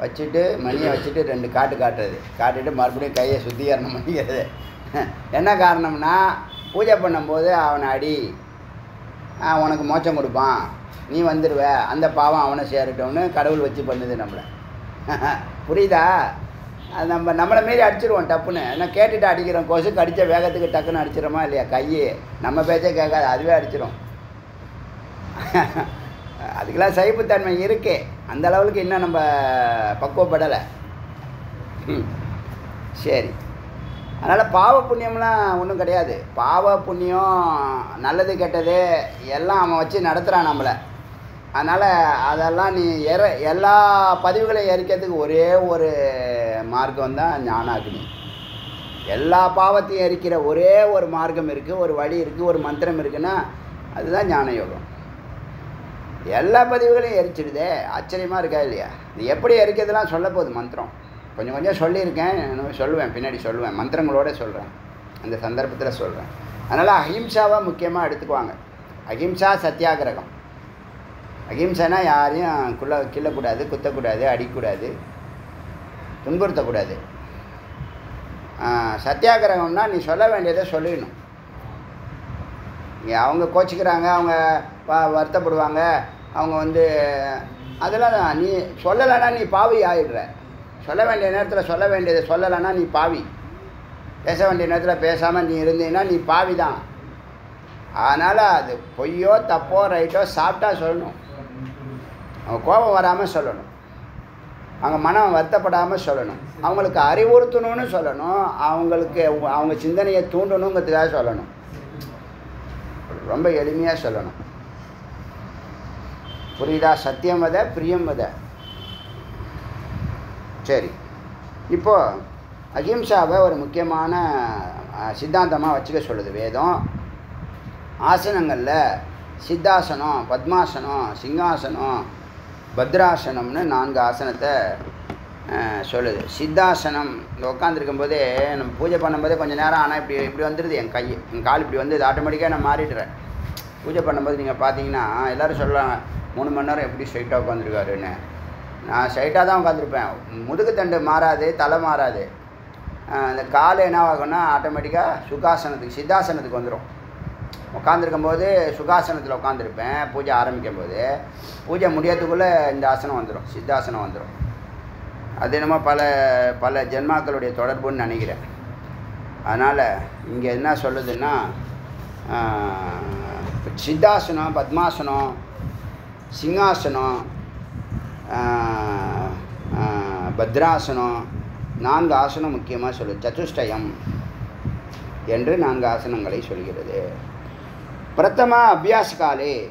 வச்சுட்டு மணியை வச்சுட்டு ரெண்டு காட்டு காட்டுறது. காட்டிட்டு மறுபடியும் கையை சுத்திகரணம் பண்ணிக்கிறது. என்ன காரணம்னா பூஜை பண்ணும்போது அவனை அடி. உனக்கு மோச்சம் கொடுப்பான். நீ வந்துடுவ அந்த பாவம் அவனை சேரட்டும்னு கடவுள் வச்சு பண்ணுது நம்மளை. புரியுதா? அது நம்ம நம்மளை மாரி அடிச்சிருவோம் டப்புன்னு. ஏன்னா கேட்டுட்டு அடிக்கிறோம். கொசு கடித்த வேகத்துக்கு டக்குன்னு அடிச்சிடோமா இல்லையா? கையே. நம்ம பேச்சே கேட்காது. அதுவே அடிச்சிடும் அதுக்கெல்லாம் சகிப்புத்தன்மை இருக்கே. அந்த அளவுக்கு இன்னும் நம்ம பக்குவப்படலை. சரி. அதனால் பாவ புண்ணியம்லாம் ஒன்றும் கிடையாது. பாவ புண்ணியம் நல்லது கெட்டது எல்லாம் அவன் வச்சு நடத்துகிறான் நம்மளை. அதனால் அதெல்லாம் நீ எற எல்லா பதிவுகளையும் எரிக்கிறதுக்கு ஒரே ஒரு மார்க்கம் தான் ஞானாக்னி. எல்லா பாவத்தையும் எரிக்கிற ஒரே ஒரு மார்க்கம் இருக்குது ஒரு வழி இருக்குது ஒரு மந்திரம் இருக்குன்னா அதுதான் ஞான யோகம் எல்லா பதிவுகளையும் எரிச்சிடுதே ஆச்சரியமாக இருக்கா இல்லையா? இது எப்படி எரிக்கிறதுலாம் சொல்ல போகுது மந்திரம்? கொஞ்சம் கொஞ்சம் சொல்லியிருக்கேன் இன்னும் சொல்லுவேன் பின்னாடி சொல்லுவேன் மந்திரங்களோட சொல்கிறேன் அந்த சந்தர்ப்பத்தில் சொல்கிறேன் அதனால் அஹிம்சாவை முக்கியமாக எடுத்துக்குவாங்க. அஹிம்சா சத்தியாகிரகம். அகிம்சைனா யாரையும் குள்ள கிள்ளக்கூடாது குத்தக்கூடாது அடிக்கக்கூடாது துன்புறுத்தக்கூடாது. சத்தியாகிரகம்னா நீ சொல்ல வேண்டியதை சொல்லிடணும். இங்கே அவங்க கோச்சிக்கிறாங்க அவங்க வ- வருத்தப்படுவாங்க அவங்க வந்து அதெல்லாம் தான். நீ சொல்லலைன்னா நீ பாவி ஆயிடுற. சொல்ல வேண்டிய நேரத்தில் சொல்ல வேண்டியதை சொல்லலைன்னா நீ பாவி. பேச வேண்டிய நேரத்தில் பேசாமல் நீ இருந்தீங்கன்னா நீ பாவி தான் அதனால் அது பொய்யோ தப்போ ரைட்டோ சாப்பிட்டா சொல்லணும். அவங்க கோபம் வராமல் சொல்லணும். அவங்க மனம் வருத்தப்படாமல் சொல்லணும். அவங்களுக்கு அறிவுறுத்தணும்னு சொல்லணும். அவங்களுக்கு அவங்க சிந்தனையை தூண்டணுங்கிறதுக்காக சொல்லணும். ரொம்ப எளிமையாக சொல்லணும். புரியுதா? சத்தியம் வத பிரியம் வத. சரி. இப்போது அகிம்சாவை ஒரு முக்கியமான சித்தாந்தமாக வச்சுக்க சொல்லுது வேதம். ஆசனங்களில் சித்தாசனம் பத்மாசனம் சிங்காசனம் பத்ராசனம்னு நான்கு ஆசனத்தை சொல்லுது. சித்தாசனம். இந்த உட்காந்துருக்கும் போதே நம்ம பூஜை பண்ணும்போதே கொஞ்சம் நேரம் ஆனால் இப்படி இப்படி வந்துடுது என் கை என் கால் இப்படி வந்து ஆட்டோமேட்டிக்காக நான் மாறிடுறேன். பூஜை பண்ணும்போது நீங்கள் பார்த்தீங்கன்னா எல்லோரும் சொல்லலாம் மூணு மணி நேரம் எப்படி ஸ்ட்ரைட்டாக உட்காந்துருக்காருன்னு நான் ஸ்ட்ரைட்டாக தான் உட்காந்துருப்பேன் முதுகுத்தண்டு மாறாது தலை மாறாது. அந்த கால் என்ன ஆகும்னா ஆட்டோமேட்டிக்காக சுகாசனத்துக்கு சித்தாசனத்துக்கு வந்துடும் உட்காந்துருக்கும் போது சுகாசனத்தில் உட்காந்துருப்பேன் பூஜை ஆரம்பிக்கும் போது பூஜை முடியறதுக்குள்ளே இந்த ஆசனம் வந்துடும் சித்தாசனம் வந்துடும் அது என்னமோ பல பல ஜென்மாக்களுடைய தொடர்புன்னு நினைக்கிறேன். அதனால் இங்கே என்ன சொல்லுதுன்னா சித்தாசனம் பத்மாசனம் சிங்காசனம் பத்ராசனம் நான்கு ஆசனம் முக்கியமாக சொல்லு சதுஷ்டயம் என்று நான்கு ஆசனங்களை சொல்கிறது. பிரதம அபியாசகாலே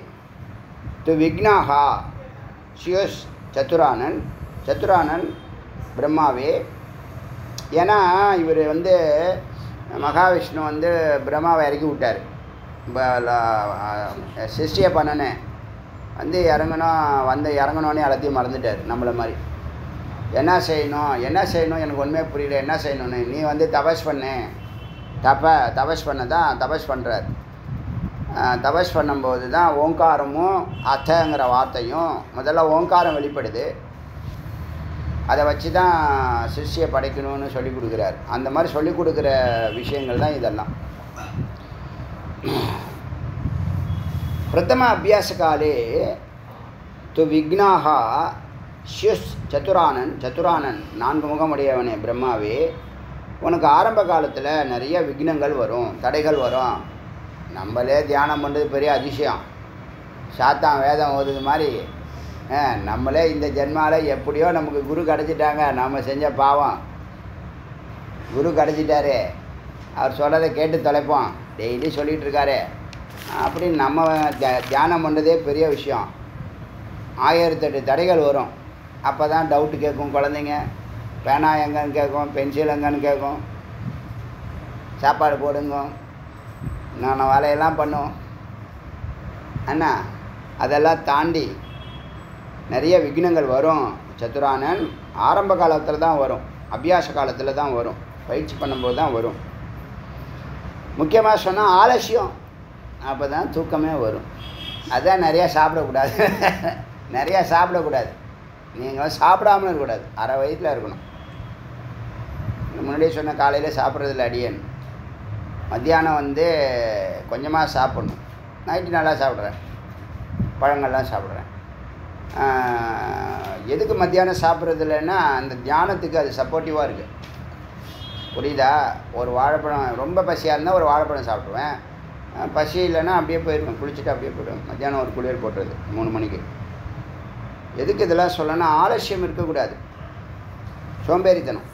து விக்னாகா சியோஸ் சத்துரானன் சத்துரானன் பிரம்மாவே ஏன்னா இவர் வந்து மகாவிஷ்ணு வந்து பிரம்மாவை இறக்கி விட்டார். சிருஷ்டியை ல- பண்ணனேன் வந்து இறங்கணும் வந்து இறங்கணுன்னே எல்லாத்தையும் மறந்துட்டார் நம்மளை மாதிரி. என்ன செய்யணும் என்ன செய்யணும் எனக்கு ஒன்றுமே புரியல என்ன செய்யணும்னு. நீ வந்து தபஸ் பண்ணு. தப்ப தபஸ் பண்ண தான் தபஸ் பண்ணுறார் தபஸ் பண்ணும்போது தான் ஓங்காரமும் அத்தங்கிற வார்த்தையும் முதல்ல ஓங்காரம் வெளிப்படுது. அதை வச்சு தான் சிஷ்ய படைக்கணும்னு சொல்லி கொடுக்குறாரு. அந்த மாதிரி சொல்லி கொடுக்குற விஷயங்கள் தான் இதெல்லாம். பிரதம அபியாசகாலே து விக்னாகா ஷியுஸ் சதுரானன் சதுரானன் நான்கு முகமுடையவனே பிரம்மாவே உனக்கு ஆரம்ப காலத்தில் நிறைய விக்னங்கள் வரும் தடைகள் வரும். நம்மளே தியானம் பண்ணுறது பெரிய அதிசயம். சாத்தான் வேதம் ஓதுது மாதிரி. நம்மளே இந்த ஜென்மாவில் எப்படியோ நமக்கு குரு கிடச்சிட்டாங்க. நம்ம செஞ்ச பாவம். குரு கிடச்சிட்டாரு. அவர் சொல்கிறத கேட்டு தொலைப்போம். டெய்லி சொல்லிகிட்டு இருக்காரு. அப்படின்னு நம்ம தியானம் பண்ணுறதே பெரிய விஷயம். ஆயிரத்தெட்டு தடைகள் வரும். அப்போ தான் டவுட்டு கேட்கும் குழந்தைங்க. பேனா எங்கன்னு கேட்கும் பென்சில் எங்கன்னு கேட்கும் சாப்பாடு போடுங்க. நான் வேலையெல்லாம் பண்ணும். அண்ணா அதெல்லாம் தாண்டி நிறைய விக்னங்கள் வரும். சத்துரானன் ஆரம்ப காலத்தில் தான் வரும். அபியாச காலத்தில் தான் வரும். பயிற்சி பண்ணும்போது தான் வரும். முக்கியமாக சொன்னால் ஆலசியம். அப்போ தான் தூக்கமே வரும். அதான் நிறையா சாப்பிடக்கூடாது. நிறையா சாப்பிடக்கூடாது. நீங்கள் சாப்பிடாமலும் இருக்கக்கூடாது. அரை வயதில் இருக்கணும். முன்னாடியே சொன்ன காலையில் சாப்பிட்றதில்ல அடியேன். மத்தியானம் வந்து கொஞ்சமாக சாப்பிட்ணும். நைட்டு நல்லா சாப்பிட்றேன். பழங்கள்லாம் சாப்பிட்றேன். எதுக்கு மத்தியானம் சாப்பிட்றது இல்லைன்னா அந்த தியானத்துக்கு அது சப்போர்ட்டிவாக இருக்குது புரியுதா? ஒரு வாழைப்பழம் ரொம்ப பசியாக இருந்தால் ஒரு வாழைப்பழம் சாப்பிடுவேன் பசி இல்லைன்னா அப்படியே போயிடுவேன். குளிச்சுட்டு அப்படியே போயிடுவேன். மத்தியானம் ஒரு குளியல் போட்டுறது மூணு மணிக்கு. எதுக்கு இதெல்லாம் சொல்லணும்னா ஆலசியம் இருக்கக்கூடாது. சோம்பேறித்தனம்.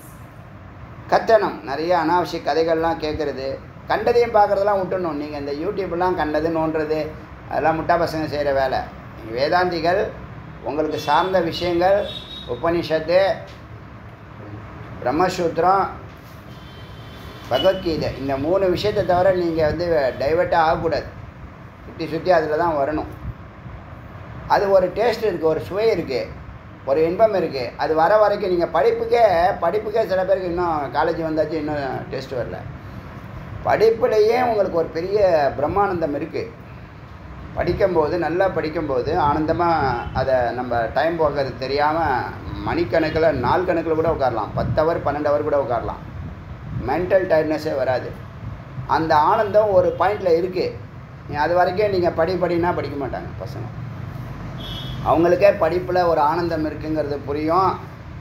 கத்தனம். நிறைய அனாவசிய கதைகள்லாம் கேட்குறது. கண்டதையும் பார்க்குறதெல்லாம் விட்டுணும் நீங்கள் இந்த யூடியூப்லாம் கண்டது நோண்டுறது அதெல்லாம் முட்டா பசங்க செய்கிற வேலை வேதாந்திகள் உங்களுக்கு சார்ந்த விஷயங்கள் உபனிஷத்து பிரம்மசூத்திரம் பகவத்கீதை இந்த மூணு விஷயத்தை தவிர நீங்கள் வந்து டைவர்ட்டாக ஆகக்கூடாது. சுற்றி சுற்றி அதில் தான் வரணும். அது ஒரு டேஸ்ட் இருக்குது ஒரு சுவை இருக்குது ஒரு இன்பம் இருக்குது அது வர வரைக்கும் நீங்கள் படிப்புக்கே படிப்புக்கே சில பேருக்கு இன்னும் காலேஜ் வந்தாச்சு இன்னும் டேஸ்ட் வரல. படிப்புலேயே உங்களுக்கு ஒரு பெரிய பிரம்மானந்தம் இருக்குது படிக்கும்போது நல்லா படிக்கும்போது ஆனந்தமாக அதை நம்ம டைம் போகிறது தெரியாமல் மணிக்கணக்கில் நாள் கணக்கில் கூட உட்காரலாம். பத்து ஹவர் பன்னெண்டு ஹவர் கூட உட்காரலாம். மென்டல் டயர்ட்னஸே வராது. அந்த ஆனந்தம் ஒரு பாயிண்டில் இருக்குது அது வரைக்கும் நீங்கள் படி படினா படிக்க மாட்டாங்க பசங்க. அவங்களுக்கே படிப்பில் ஒரு ஆனந்தம் இருக்குங்கிறது புரியும்.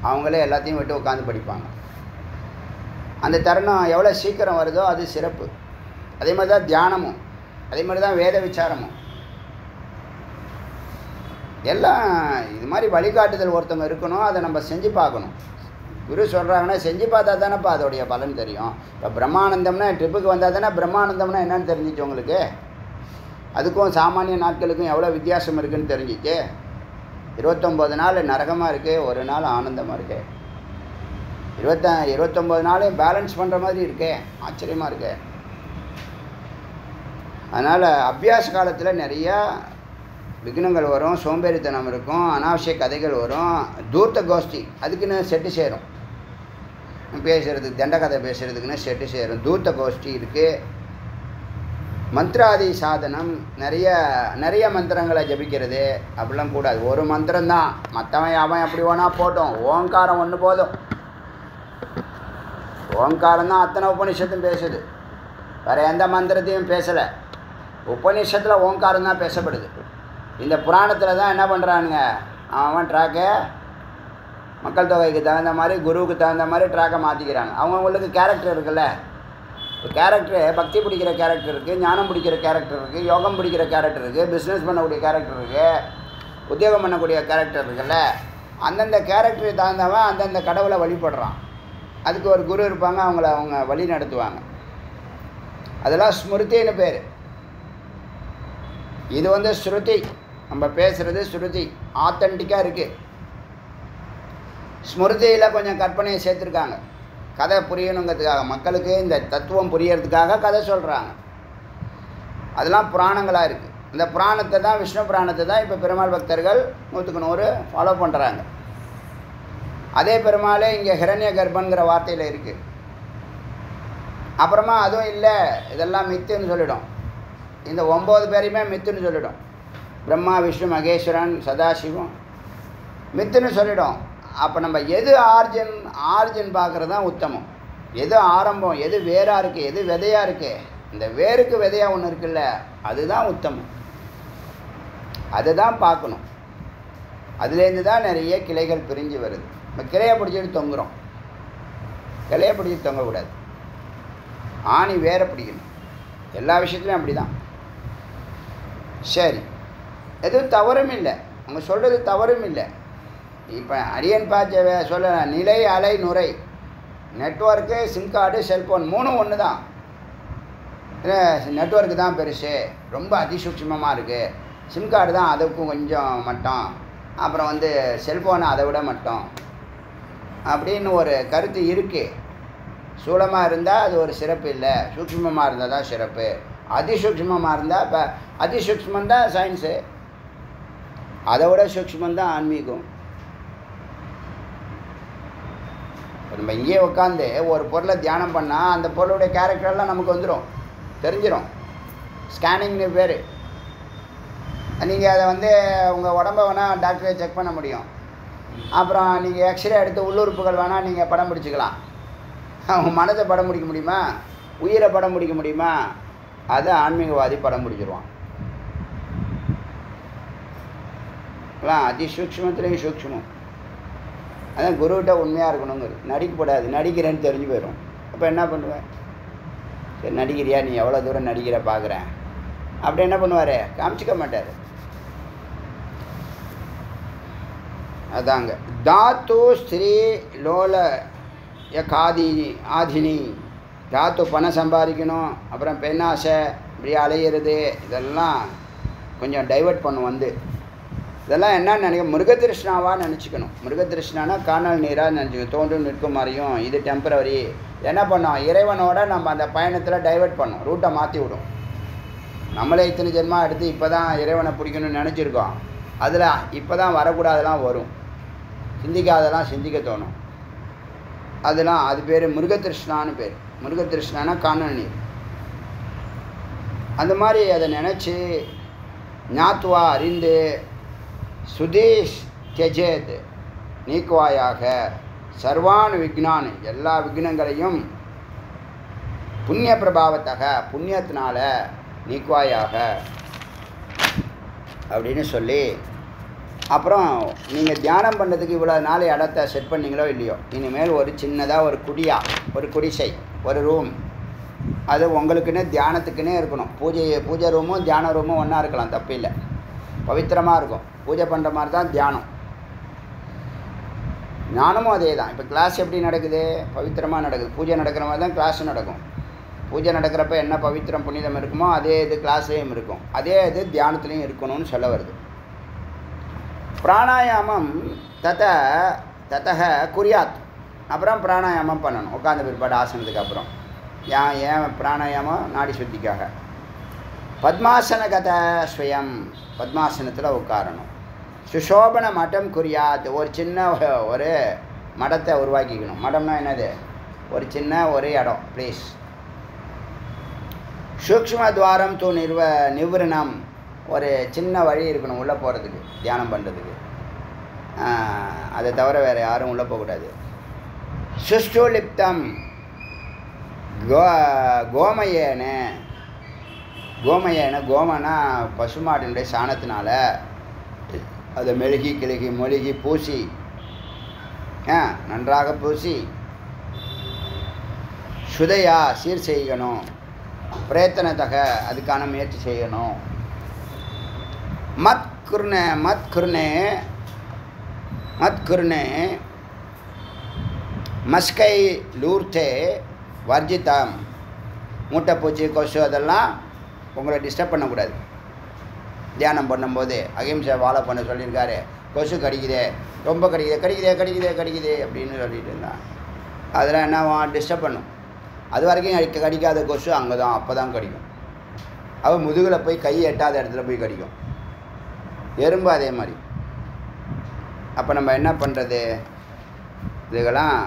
அவங்களே எல்லாத்தையும் விட்டு உட்காந்து படிப்பாங்க. அந்த தருணம் எவ்வளோ சீக்கிரம் வருதோ அது சிறப்பு. அதே மாதிரி தான் தியானமும். அதே மாதிரி தான் வேத விசாரமும். எல்லாம் இது மாதிரி வழிகாட்டுதல் ஒருத்தவங்க இருக்கணும் அதை நம்ம செஞ்சு பார்க்கணும். குரு சொல்கிறாங்கன்னா செஞ்சு பார்த்தா தானேப்பா அதோடைய பலன் தெரியும். இப்போ பிரம்மானந்தம்னா ட்ரிப்புக்கு வந்தால் தானே பிரம்மானந்தம்னா என்னன்னு தெரிஞ்சிச்சு உங்களுக்கு? அதுக்கும் சாமானிய நாட்களுக்கும் எவ்வளோ வித்தியாசம் இருக்குன்னு தெரிஞ்சிச்சு. இருபத்தொம்போது நாள் நரகமாக இருக்குது ஒரு நாள் ஆனந்தமாக இருக்கு. இருபத்த இருபத்தொம்போது நாளையும் பேலன்ஸ் பண்ணுற மாதிரி இருக்கே. ஆச்சரியமாக இருக்கே. அதனால் அபியாச காலத்தில் நிறையா விக்னங்கள் வரும் சோம்பேறித்தனம் இருக்கும் அனாவசிய கதைகள் வரும் தூர்த்த கோஷ்டி அதுக்குன்னு செட்டு சேரும். பேசுகிறதுக்கு தண்டகதை பேசுகிறதுக்குன்னு செட்டு சேரும். தூர்த்த கோஷ்டி இருக்குது மந்திராதி சாதனம் நிறைய நிறைய மந்திரங்களை ஜபிக்கிறது. அப்படிலாம் கூடாது. ஒரு மந்திரம்தான். மற்றவன் அவன் எப்படி வேணால் போட்டோம். ஓங்காரம் ஒன்று போதும். ஓங்காரம் தான் அத்தனை உபனிஷத்தும் பேசுது. வேறு எந்த மந்திரத்தையும் பேசலை. உபனிஷத்தில் ஓங்காரம் தான் பேசப்படுது. இந்த புராணத்தில் தான் என்ன பண்ணுறானுங்க அவன் ட்ராக்கை மக்கள் தொகைக்கு தகுந்த மாதிரி குருவுக்கு தகுந்த மாதிரி ட்ராக்கை மாற்றிக்கிறாங்க அவங்கவுங்களுக்கு கேரக்டர் இருக்குல்ல. இப்போ கேரக்டரு பக்தி பிடிக்கிற கேரக்டர் இருக்குது ஞானம் பிடிக்கிற கேரக்டர் இருக்குது யோகம் பிடிக்கிற கேரக்டர் இருக்குது பிஸ்னஸ் பண்ணக்கூடிய கேரக்டர் இருக்குது உத்தியோகம் பண்ணக்கூடிய கேரக்டர் இருக்குல்ல. அந்தந்த கேரக்டருக்கு தகுந்தவன் அந்தந்த கடவுளை வழிபடுறான். அதுக்கு ஒரு குரு இருப்பாங்க அவங்கள அவங்க வழி நடத்துவாங்க. அதெல்லாம் ஸ்மிருதின்னு பேர். இது வந்து ஸ்ருதி. நம்ம பேசுகிறது ஸ்ருதி. ஆத்தன்டிக்காக இருக்குது ஸ்மிருதியில் கொஞ்சம் கற்பனையை சேர்த்துருக்காங்க. கதை புரியணுங்கிறதுக்காக மக்களுக்கு இந்த தத்துவம் புரியறதுக்காக கதை சொல்கிறாங்க அதெல்லாம் புராணங்களாக இருக்குது இந்த புராணத்தை தான் விஷ்ணு புராணத்தை தான் இப்போ பெருமாள் பக்தர்கள் நூற்றுக்கு நூறு ஃபாலோ பண்ணுறாங்க அதே பெருமாளே இங்கே ஹிரண்ய கர்ப்பங்கிற வார்த்தையில் இருக்குது அப்புறமா அதுவும் இல்லை இதெல்லாம் மித்துன்னு சொல்லிடும். இந்த ஒம்பது பேரையுமே மித்துன்னு சொல்லிடும். பிரம்மா விஷ்ணு மகேஸ்வரன் சதாசிவம். மித்துன்னு சொல்லிடும். அப்போ நம்ம எது ஆர்ஜின் ஆர்ஜின் பார்க்குறது தான் உத்தமம். எது ஆரம்பம் எது வேராக இருக்குது எது விதையாக இருக்குது இந்த வேருக்கு விதையாக ஒன்று இருக்குல்ல அதுதான் உத்தமம். அதுதான் பார்க்கணும். அதுலேருந்து தான் நிறைய கிளைகள் பிரிஞ்சு வருது. நம்ம கிளையை பிடிச்சிட்டு தொங்குறோம். கிளையை பிடிச்சி தொங்கக்கூடாது. ஆணி வேற பிடிக்கணும். எல்லா விஷயத்துலையும் அப்படி தான் சரி. எதுவும் தவறும் இல்லை. அவங்க சொல்கிறது தவறும் இல்லை. இப்போ அரியன் பாச்ச சொல்ல நிலை அலை நுரை. நெட்ஒர்க்கு சிம் கார்டு செல்ஃபோன் மூணும் ஒன்று தான் நெட்ஒர்க்கு தான் பெருசு. ரொம்ப அதிசூட்சமாக இருக்குது சிம் கார்டு தான் அதுக்கும் கொஞ்சம் மட்டும். அப்புறம் வந்து செல்ஃபோன் அதை விட மட்டும். அப்படின்னு ஒரு கருத்து இருக்குது சூலமாக இருந்தால் அது ஒரு சிறப்பு இல்லை. சூக்ஷ்மமாக இருந்தால் தான் சிறப்பு. அதிசூக்ஷ்மமாக இருந்தால் இப்போ அதிசூக்ஷ்மம் தான் சயின்ஸு அதை விட சூக்ஷ்மம் தான் ஆன்மீகம். இப்ப நம்ம இங்கேயே உட்காந்து ஒரு பொருளை தியானம் பண்ணால் அந்த பொருளுடைய கேரக்டர்லாம் நமக்கு வந்துடும் தெரிஞ்சிடும் ஸ்கேனிங்னு பேர். நீங்கள் அதை வந்து உங்கள் உடம்ப வேணால் டாக்டரை செக் பண்ண முடியும். அப்புறம் நீங்கள் எக்ஸ்ரே எடுத்து உள்ளுறுப்புகள் வேணால் நீங்கள் படம் பிடிச்சிக்கலாம். அவங்க மனதை படம் பிடிக்க முடியுமா? உயிரை படம் பிடிக்க முடியுமா? அதை ஆன்மீகவாதி படம் பிடிச்சிருவான். எல்லாம் அதி சூக்ஷ்மம். அதான் குருகிட்ட உண்மையாக இருக்கணுங்கிறது. நடிக்கப்படாது. நடிக்கிறேன்னு தெரிஞ்சு போயிடும் அப்போ என்ன பண்ணுவேன்? சரி நடிக்கிறியா? நீ எவ்வளோ தூரம் நடிக்கிற பார்க்குறேன் அப்படி என்ன பண்ணுவார்? காமிச்சிக்க மாட்டார். அதாங்க. தாத்து ஸ்திரீ லோல காதி ஆதினி. தாத்து பணம் சம்பாதிக்கணும் அப்புறம் பெண்ணாசை இப்படி அலையிறது இதெல்லாம் கொஞ்சம் டைவர்ட் பண்ணும் வந்து. இதெல்லாம் என்னன்னு நினைக்க மிருகதிருஷ்ணாவாக நினச்சிக்கணும். மிருகதிருஷ்ணானா காணல் நீராக நினச்சிக்கணும். தோன்றும் நிற்கும் மாதிரியும் இது டெம்பரவரி என்ன பண்ணோம்? இறைவனோட நம்ம அந்த பயணத்தில் டைவர்ட் பண்ணோம். ரூட்டை மாற்றி விடும். நம்மளே இத்தனை ஜென்மா எடுத்து இப்போ தான் இறைவனை பிடிக்கணும்னு நினச்சிருக்கோம். அதில் இப்போ தான் வரக்கூடாதெல்லாம் வரும். சிந்திக்காதெல்லாம் சிந்திக்க தோணும். அதெல்லாம் அது பேர் முருகதிருஷ்ணான்னு பேர். மிருகதிருஷ்ணானா காணல் நீர். அந்த மாதிரி அதை நினச்சி ஞாத்துவா அறிந்து சுதேஷ் தியஜேத் நீக்குவாயாக சர்வான் விக்னான் எல்லா விக்னங்களையும் புண்ணிய பிரபாவத்தக புண்ணியத்தினால நீக்குவாயாக அப்படின்னு சொல்லி அப்புறம் நீங்கள் தியானம் பண்ணுறதுக்கு இவ்வளோ நாள் இடத்த செட் பண்ணீங்களோ இல்லையோ? இனிமேல் ஒரு சின்னதாக ஒரு குடியா ஒரு குடிசை ஒரு ரூம் அது உங்களுக்குன்னே தியானத்துக்குன்னே இருக்கணும். பூஜை பூஜை ரூமும் தியான ரூமும் ஒன்றா இருக்கலாம் தப்பு இல்லை. பவித்திரமாக இருக்கும். பூஜை பண்ணுற மாதிரி தான் தியானம். ஞானமும் அதே தான். இப்போ கிளாஸ் எப்படி நடக்குது? பவித்திரமாக நடக்குது. பூஜை நடக்கிற மாதிரி தான் கிளாஸும் நடக்கும். பூஜை நடக்கிறப்ப என்ன பவித்திரம் புனிதம் இருக்குமோ அதே இது கிளாஸ்லேயும் இருக்கும். அதே இது தியானத்துலேயும் இருக்கணும்னு சொல்ல வருது. பிராணாயாமம் தத தத்தக குறியாத். அப்புறம் பிராணாயாமம் பண்ணணும். உட்காந்த பிற்பாடு ஆசனத்துக்கு அப்புறம். ஏன் ஏன் பிராணாயாமம்? நாடி சுத்திக்காக. பத்மாசனகத ஸ்வயம். பத்மாசனத்தில் உட்காரணும். சுஷோபன மட்டம் குறியாத். ஒரு சின்ன ஒரு மடத்தை உருவாக்கிக்கணும். மடம்னா என்னது? ஒரு சின்ன ஒரு இடம். ப்ளீஸ் சூக்ஷ்ம துவாரம் தூ நிர்வ நிவரணம். ஒரு சின்ன வழி இருக்கணும் உள்ளே போகிறதுக்கு தியானம் பண்ணுறதுக்கு. அதை தவிர வேறு யாரும் உள்ளே போகக்கூடாது. சுஷ்டுலிப்தம். கோ கோமயேன. கோமயேன கோமனா பசுமாட்டினுடைய சாணத்தினால அதை மெழுகி கிழுகி மொழுகி பூசி ஆ நன்றாக பூசி சுதையா சீர் செய்யணும். பிரயத்தனத்தக அதுக்கான முயற்சி செய்யணும். மத் குர்னே மத் குர்னே மத் குர்னே மஸ்கை லூர்த்தே வர்ஜிதம். மூட்டைப்பூச்சி கொசு அதெல்லாம் உங்களை டிஸ்டர்ப் பண்ணக்கூடாது. தியானம் பண்ணும்போது அகிம்சை வாழை பண்ண சொல்லியிருக்காரு. கொசு கடிக்குதே ரொம்ப கடிக்குதே கடிக்குதே கடிக்குதே கடிக்குதே அப்படின்னு சொல்லிட்டு இருந்தான். அதெல்லாம் என்ன டிஸ்டர்ப் பண்ணும். அது வரைக்கும் கடிக்க கடிக்காத கொசு அங்கே தான் அப்போ தான் கடிக்கும். அவள் முதுகில் போய் கை எட்டாத இடத்துல போய் கடிக்கும். எறும்பு அதே மாதிரி. அப்போ நம்ம என்ன பண்ணுறது இதுக்கெல்லாம்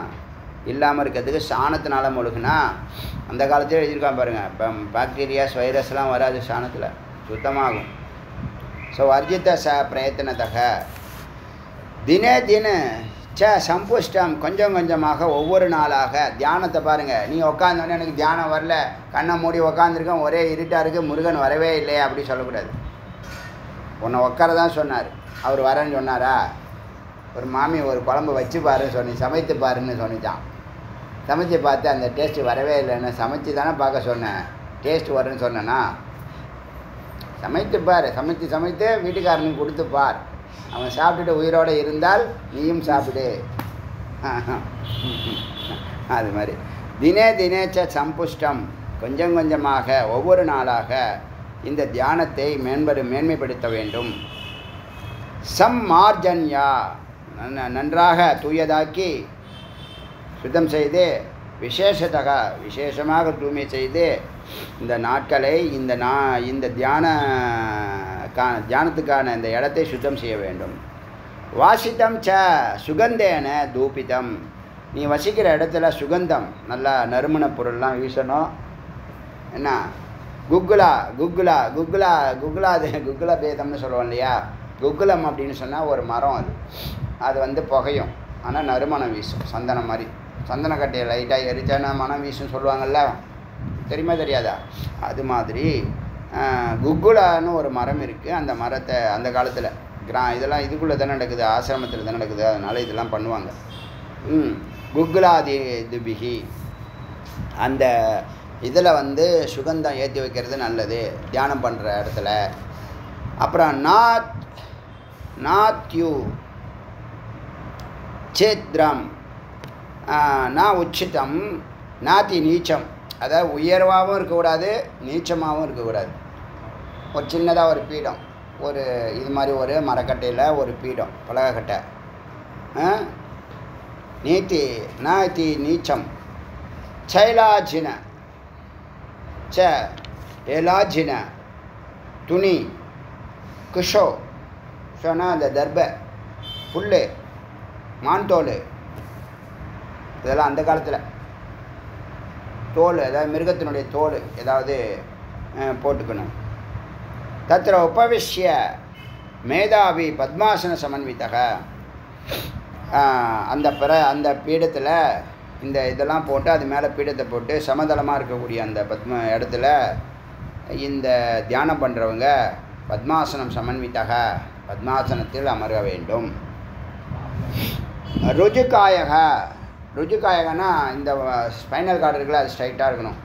இல்லாமல் இருக்கிறதுக்கு சாணத்தினால முழுகுனா அந்த காலத்தில் எழுதியிருக்கான் பாருங்கள் இப்போ பாக்டீரியாஸ் வைரஸ்லாம் வராது சாணத்தில் சுத்தமாகும். ஸோ வர்ஜித்த ச பிரயத்தனத்தக. தினே தின ச சம்புஷ்டம் கொஞ்சம் கொஞ்சமாக ஒவ்வொரு நாளாக தியானத்தை பாருங்கள் நீ உக்காந்தோடனே எனக்கு தியானம் வரல. கண்ணை மூடி உக்காந்துருக்கேன் ஒரே இருட்டாக இருக்குது முருகன் வரவே இல்லையே அப்படி சொல்லக்கூடாது. உன்னை உட்கார தான் சொன்னார். அவர் வரேன்னு சொன்னாரா? ஒரு மாமி ஒரு குழம்பு வச்சு பாருன்னு சொன்னி சமைத்து பாருன்னு சொன்னிச்சான். சமைச்சு பார்த்து அந்த டேஸ்ட்டு வரவே இல்லைன்னு சமைச்சு தானே பார்க்க சொன்னேன். டேஸ்ட் வரும்னு சொன்னேன்னா சமைத்து பார் சமைத்து சமைத்து வீட்டுக்காரனுக்கு கொடுத்து பார். அவன் சாப்பிட்டுட்டு உயிரோடு இருந்தால் நீயும் சாப்பிடு. அது மாதிரி. தினே தினேச்ச சம்புஷ்டம். கொஞ்சம் கொஞ்சமாக ஒவ்வொரு நாளாக இந்த தியானத்தை மேம்படு மேன்மைப்படுத்த வேண்டும். சம் மார்ஜன்யா நன்றாக தூயதாக்கி சுத்தம் செய்து விசேஷத்தக விசேஷமாக தூய்மை செய்து இந்த நாட்களை இந்த நா இந்த தியான கா தியானத்துக்கான இந்த இடத்தை சுத்தம் செய்ய வேண்டும். வாசித்தம் ச சுகந்தேன தூபிதம். நீ வசிக்கிற இடத்துல சுகந்தம் நல்லா நறுமண பொருள்லாம் வீசணும். என்ன? குக்குலா குக்குலா குக்குலா குக்குலா அது குக்குலா பேதம்னு சொல்லுவோம் இல்லையா? குக்குலம் அப்படின்னு சொன்னால் ஒரு மரம் அது. அது வந்து புகையும். ஆனால் நறுமணம் வீசும் சந்தனம் மாதிரி. சந்தனக்கட்டையை லைட்டாக எரிச்சானா மனம் வீசும் சொல்லுவாங்கள்ல தெரியுமா தெரியாதா? அது மாதிரி குக்குலான்னு ஒரு மரம் இருக்குது அந்த மரத்தை அந்த காலத்தில் கிரா இதெல்லாம் இதுக்குள்ளே தான் நடக்குது ஆசிரமத்தில் தான் நடக்குது. அதனால் இதெல்லாம் பண்ணுவாங்க. ம் குக்குலாதி துபிகி. அந்த இதில் வந்து சுகந்தம் ஏற்றி வைக்கிறது நல்லது. தியானம் பண்ணுற இடத்துல. அப்புறம் நாத் நாத்யூ சேத்ரம் நான் உச்சிதம் நாத்தி நீச்சம். அதாவது உயர்வாகவும் இருக்கக்கூடாது நீச்சமாகவும் இருக்கக்கூடாது. ஒரு சின்னதாக ஒரு பீடம். ஒரு இது மாதிரி ஒரு மரக்கட்டையில் ஒரு பீடம் பலகக்கட்டை. நீத்தி நாத்தி நீச்சம். சைலாஜின. ச ஏலாஜின துணி குஷோ சொன்னால் அந்த தர்ப புல் மான்தோல். இதெல்லாம் அந்த காலத்தில். தோல் அதாவது மிருகத்தினுடைய தோல் ஏதாவது போட்டுக்கணும். தத்திர உபவிஷ்ய மேதாவி பத்மாசன சமன்வித்தக அந்த பிற அந்த பீடத்தில் இந்த இதெல்லாம் போட்டு அது மேலே பீடத்தை போட்டு சமதளமாக இருக்கக்கூடிய அந்த பத்ம இடத்துல இந்த தியானம் பண்ணுறவங்க பத்மாசனம் சமன்வித்தக பத்மாசனத்தில் அமர வேண்டும். ருஜுக்காயக ருஜுக்காயகனா இந்த ஸ்பைனல் கார்டு இருக்குல்ல அது ஸ்ட்ரைட்டாக இருக்கணும்.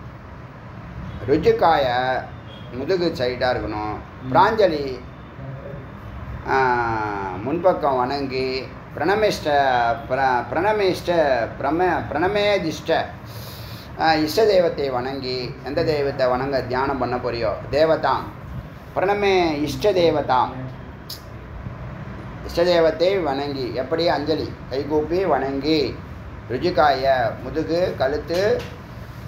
ருஜுக்காய முதுகு ஸ்ட்ரைட்டாக இருக்கணும். பிராஞ்சலி முன்பக்கம் வணங்கி பிரணமிஷ்ட பிர பிரணமிஷ்ட பிரம பிரணமேதிஷ்ட. இஷ்ட தெய்வத்தை வணங்கி எந்த தெய்வத்தை வணங்க தியானம் பண்ண போறியோ தேவதாம். பிரணமே இஷ்ட தேவதாம். இஷ்டதெய்வத்தை வணங்கி எப்படி? அஞ்சலி கைகூப்பி வணங்கி ருஜிகாய முதுகு கழுத்து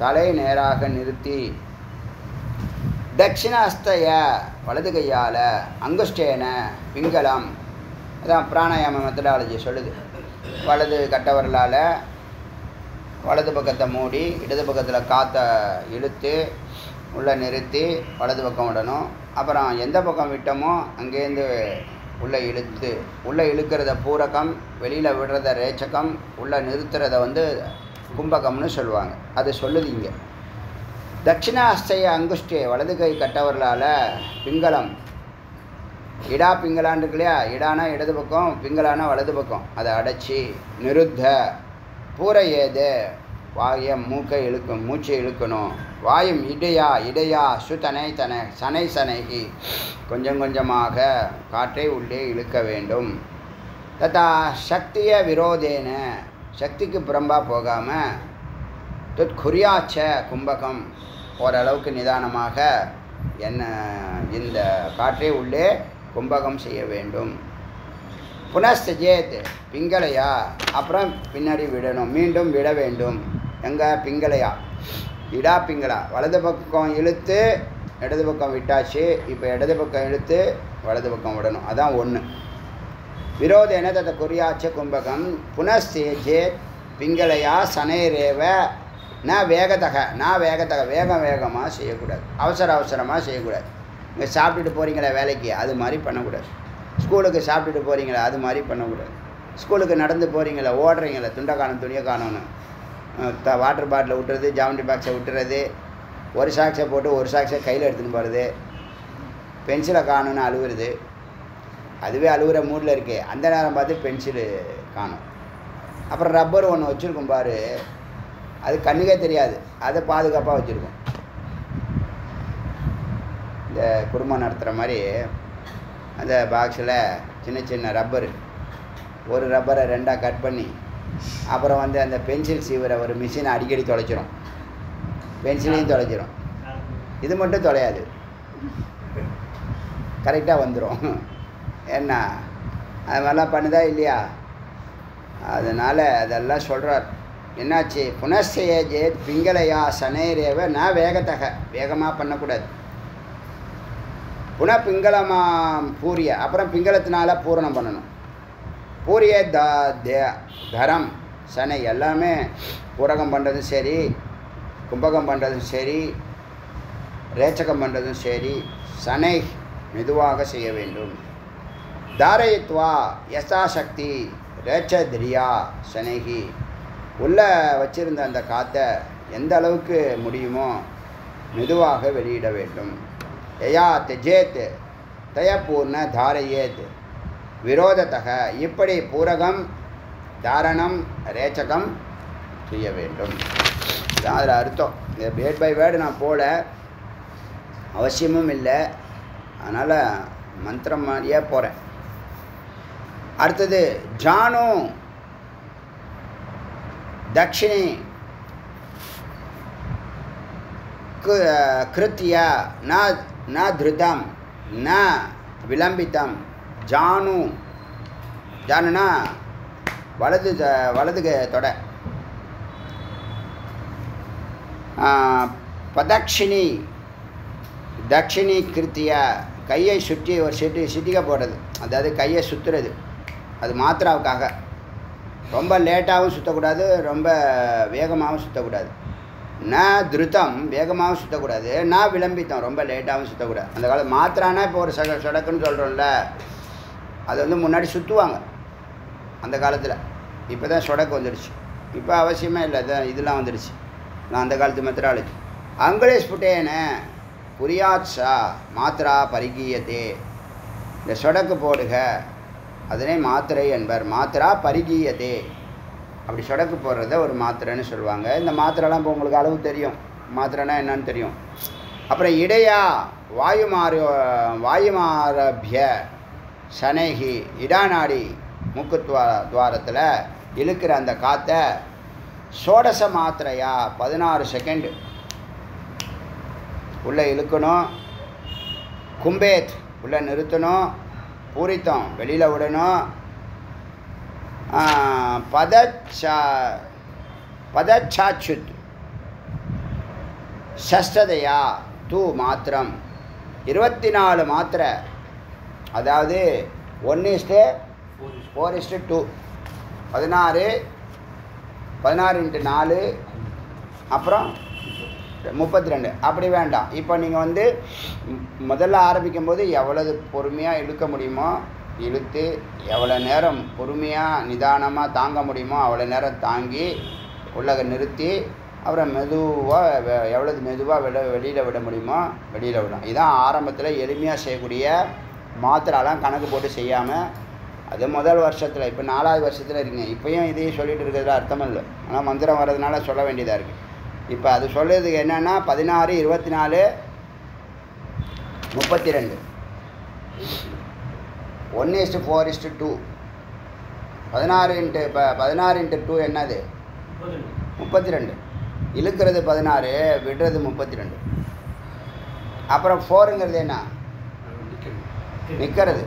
தலை நேராக நிறுத்தி தட்சிணாஸ்தய வலது கையால் அங்குஷ்டேன பிங்களம் அதான் பிராணாயாம மெத்தடாலஜி சொல்லுது. வலது கட்டவரலால் வலது பக்கத்தை மூடி இடது பக்கத்தில் காற்றை இழுத்து உள்ளே நிறுத்தி வலது பக்கம் விடணும். அப்புறம் எந்த பக்கம் விட்டோமோ அங்கேருந்து உள்ளே இழுத்து உள்ளே இழுக்கிறத பூரகம் வெளியில் விடுறத ரேச்சகம் உள்ளே நிறுத்துறத வந்து கும்பகம்னு சொல்லுவாங்க. அது சொல்லுது இங்கே. தட்சிணாஸ்தய அங்குஷ்டே வலது கை கட்டவர்களால் பிங்களம் இடா பிங்களான் இருக்கு இல்லையா? இடானா இடது பக்கம் பிங்களானா வலது பக்கம். அதை அடைச்சி நிருத்த பூரை ஏது வாய மூக்கை இழுக்கும் மூச்சை இழுக்கணும். வாயும் இடையா இடையா சுதனை தனை சனை சனைகி. கொஞ்சம் கொஞ்சமாக காற்றை உள்ளே இழுக்க வேண்டும். ததா சக்திய விரோதேன சக்திக்கு புறம்பாக போகாமல் தொத் குறியாச்ச கும்பகம் ஓரளவுக்கு நிதானமாக என்ன இந்த காற்றை உள்ளே கும்பகம் செய்ய வேண்டும். புனஸ்தஜேத் பிங்களையா? அப்புறம் பின்னாடி விடணும். மீண்டும் விட வேண்டும். எங்கே பிங்களையா? இடா பிங்களா. வலது பக்கம் இழுத்து இடது பக்கம் விட்டாச்சு. இப்போ இடது பக்கம் இழுத்து வலது பக்கம் விடணும். அதான் ஒன்று விரோதேன தத்த குறியாச்ச கும்பகம். புனஸ்தேஜேத் பிங்களையா? சனைரேவ ந வேகத்தக நான் வேகத்தக வேகம் வேகமாக செய்யக்கூடாது. அவசர அவசரமாக செய்யக்கூடாது. இங்கே சாப்பிட்டுட்டு போகிறீங்களா வேலைக்கு? அது மாதிரி பண்ணக்கூடாது. ஸ்கூலுக்கு சாப்பிட்டுட்டு போகிறீங்களா அது மாதிரி பண்ணக்கூடாது. ஸ்கூலுக்கு நடந்து போகிறீங்களா ஓடுறீங்களா? துண்டை காணும் துணியை காணும்னு. த வாட்டர் பாட்டிலை விட்டுறது ஜாமெண்ட்ரி பாக்ஸை விட்டுறது ஒரு சாக்ஸை போட்டு ஒரு சாக்ஸை கையில் எடுத்துன்னு போகிறது பென்சிலை காணும்னு அழுவுறது அதுவே அழுகிற மூடில் இருக்கே. அந்த நேரம் பார்த்து பென்சிலு காணும். அப்புறம் ரப்பர் ஒன்று வச்சுருக்கும் பாரு. அது கண்ணுக்கே தெரியாது. அதை பாதுகாப்பாக வச்சுருக்கோம். குடும்பம் நடத்துகிற மாதிரி அந்த பாக்ஸில் சின்ன சின்ன ரப்பரு ஒரு ரப்பரை ரெண்டாக கட் பண்ணி அப்புறம் வந்து அந்த பென்சில் சீவரை ஒரு மிஷினை அடிக்கடி தொலைச்சிரும். பென்சிலையும் தொலைச்சிரும். இது மட்டும் தொலையாது. கரெக்டாக வந்துடும் என்ன? அது மாதிரிலாம் பண்ணுதா இல்லையா? அதனால் அதெல்லாம் சொல்கிறார் என்னாச்சு? புனஸ்தய பிங்களையா சனேரேவ நான் வேகத்தக. வேகமாக பண்ணக்கூடாது. புன பிங்களமாம் பூரிய அப்புறம் பிங்களத்தினால பூரணம் பண்ணணும். பூரிய த தரம் சனை எல்லாமே பூரகம் பண்ணுறதும் சரி கும்பகம் பண்ணுறதும் சரி ரேச்சகம் பண்ணுறதும் சரி சனை மெதுவாக செய்ய வேண்டும். தாரயித்வா யசாசக்தி ரேச்சதிரியா சனைகி. உள்ளே வச்சிருந்த அந்த காற்றை எந்த அளவுக்கு முடியுமோ மெதுவாக வெளியிட வேண்டும். யயாத் ஜேத் தயபூர்ண தாரையேத் விரோதத்தக இப்படி பூரகம் தாரணம் ரேச்சகம் செய்ய வேண்டும். அதில் அர்த்தம். இந்த வேர்ட் பை வேர்டு நான் போல அவசியமும் இல்லை. அதனால் மந்திரம் மாதிரியே போகிறேன் அடுத்தது ஜானு தக்ஷிணி கிருத்தியா நான் ந திருதம் ந விளம்பித்தம் ஜானு ஜானுனா வலது வலது தொடை. பதக்ஷினி தட்சிணி கிருத்தியா கையை சுற்றி ஒரு சிட்டி சிட்டிக்க போடுறது. அதாவது கையை சுற்றுறது அது மாத்திராவுக்காக. ரொம்ப லேட்டாகவும் சுற்றக்கூடாது ரொம்ப வேகமாகவும் சுற்றக்கூடாது நான் திருத்தம் வேகமாகவும் சுற்றக்கூடாது நான் விளம்பித்தோம் ரொம்ப லேட்டாகவும் சுற்றக்கூடாது அந்த காலம் மாத்திரானா இப்போ ஒரு சட சொடக்குன்னு சொல்கிறோம்ல அது வந்து முன்னாடி சுற்றுவாங்க அந்த காலத்தில். இப்போ தான் சொடக்கு வந்துடுச்சு இப்போ அவசியமே இல்லை இதான் இதெல்லாம் வந்துடுச்சு நான் அந்த காலத்து மெத்தடாலஜி அங்கிலேஷ் புட்டேன புரியாச்சா மாத்திரா பரிகீயத்தே. இந்த சொடக்கு போடுக அதனை மாத்திரை என்பர். மாத்திரா பரிகீயதே அப்படி சொடக்கு போடுறத ஒரு மாத்திரைன்னு சொல்லுவாங்க. இந்த மாத்திரைலாம் இப்போ உங்களுக்கு அளவு தெரியும். மாத்திரைனா என்னன்னு தெரியும். அப்புறம் இடையா வாயுமாறு வாயுமாரபிய சனேகி இடாநாடி மூக்குத்வா துவாரத்தில் இழுக்கிற அந்த காற்றை சோடச மாத்திரையா? பதினாறு செகண்டு உள்ளே இழுக்கணும். கும்பேத் உள்ளே நிறுத்தணும். பூரித்தம் வெளியில் விடணும். பதச்சா பதச்சாச்சுத். ஷஷ்டதையா தூ மாத்திரம். இருபத்தி நாலு மாத்திரை. அதாவது ஒன்று இஸ்டு ஃபோர் இஸ்டு டூ பதினாறு பதினாறு இன்ட்டு நாலு அப்புறம் முப்பத்தி ரெண்டு அப்படி வேண்டாம். இப்போ நீங்கள் வந்து முதல்ல ஆரம்பிக்கும் போது எவ்வளவு பொறுமையாக இழுக்க முடியுமோ இழுத்து எவ்வளோ நேரம் பொறுமையாக நிதானமாக தாங்க முடியுமோ அவ்வளோ நேரம் தாங்கி உள்ளக நிறுத்தி அப்புறம் மெதுவாக எவ்வளவு மெதுவாக விட வெளியில் விட முடியுமோ வெளியில் விடும் இதான் ஆரம்பத்தில் எளிமையாக செய்யக்கூடிய மாத்திராலாம் கணக்கு போட்டு செய்யாமல் அது முதல் வருஷத்தில் இப்போ நாலாவது வருஷத்தில் இருக்கீங்க. இப்போயும் இதையும் சொல்லிட்டு இருக்கிறதுல அர்த்தம் இல்லை. ஆனால் மந்திரம் வர்றதுனால சொல்ல வேண்டியதாக இருக்குது இப்போ அது சொல்கிறதுக்கு என்னென்னா பதினாறு இருபத்தி நாலு முப்பத்தி ரெண்டு. One is to four is to two பதினாறு இன்ட்டு இப்போ பதினாறு இன்ட்டு டூ என்னது? முப்பத்தி ரெண்டு இழுக்கிறது பதினாறு விடுறது முப்பத்தி ரெண்டு அப்புறம் ஃபோருங்கிறது என்ன? நிற்கிறது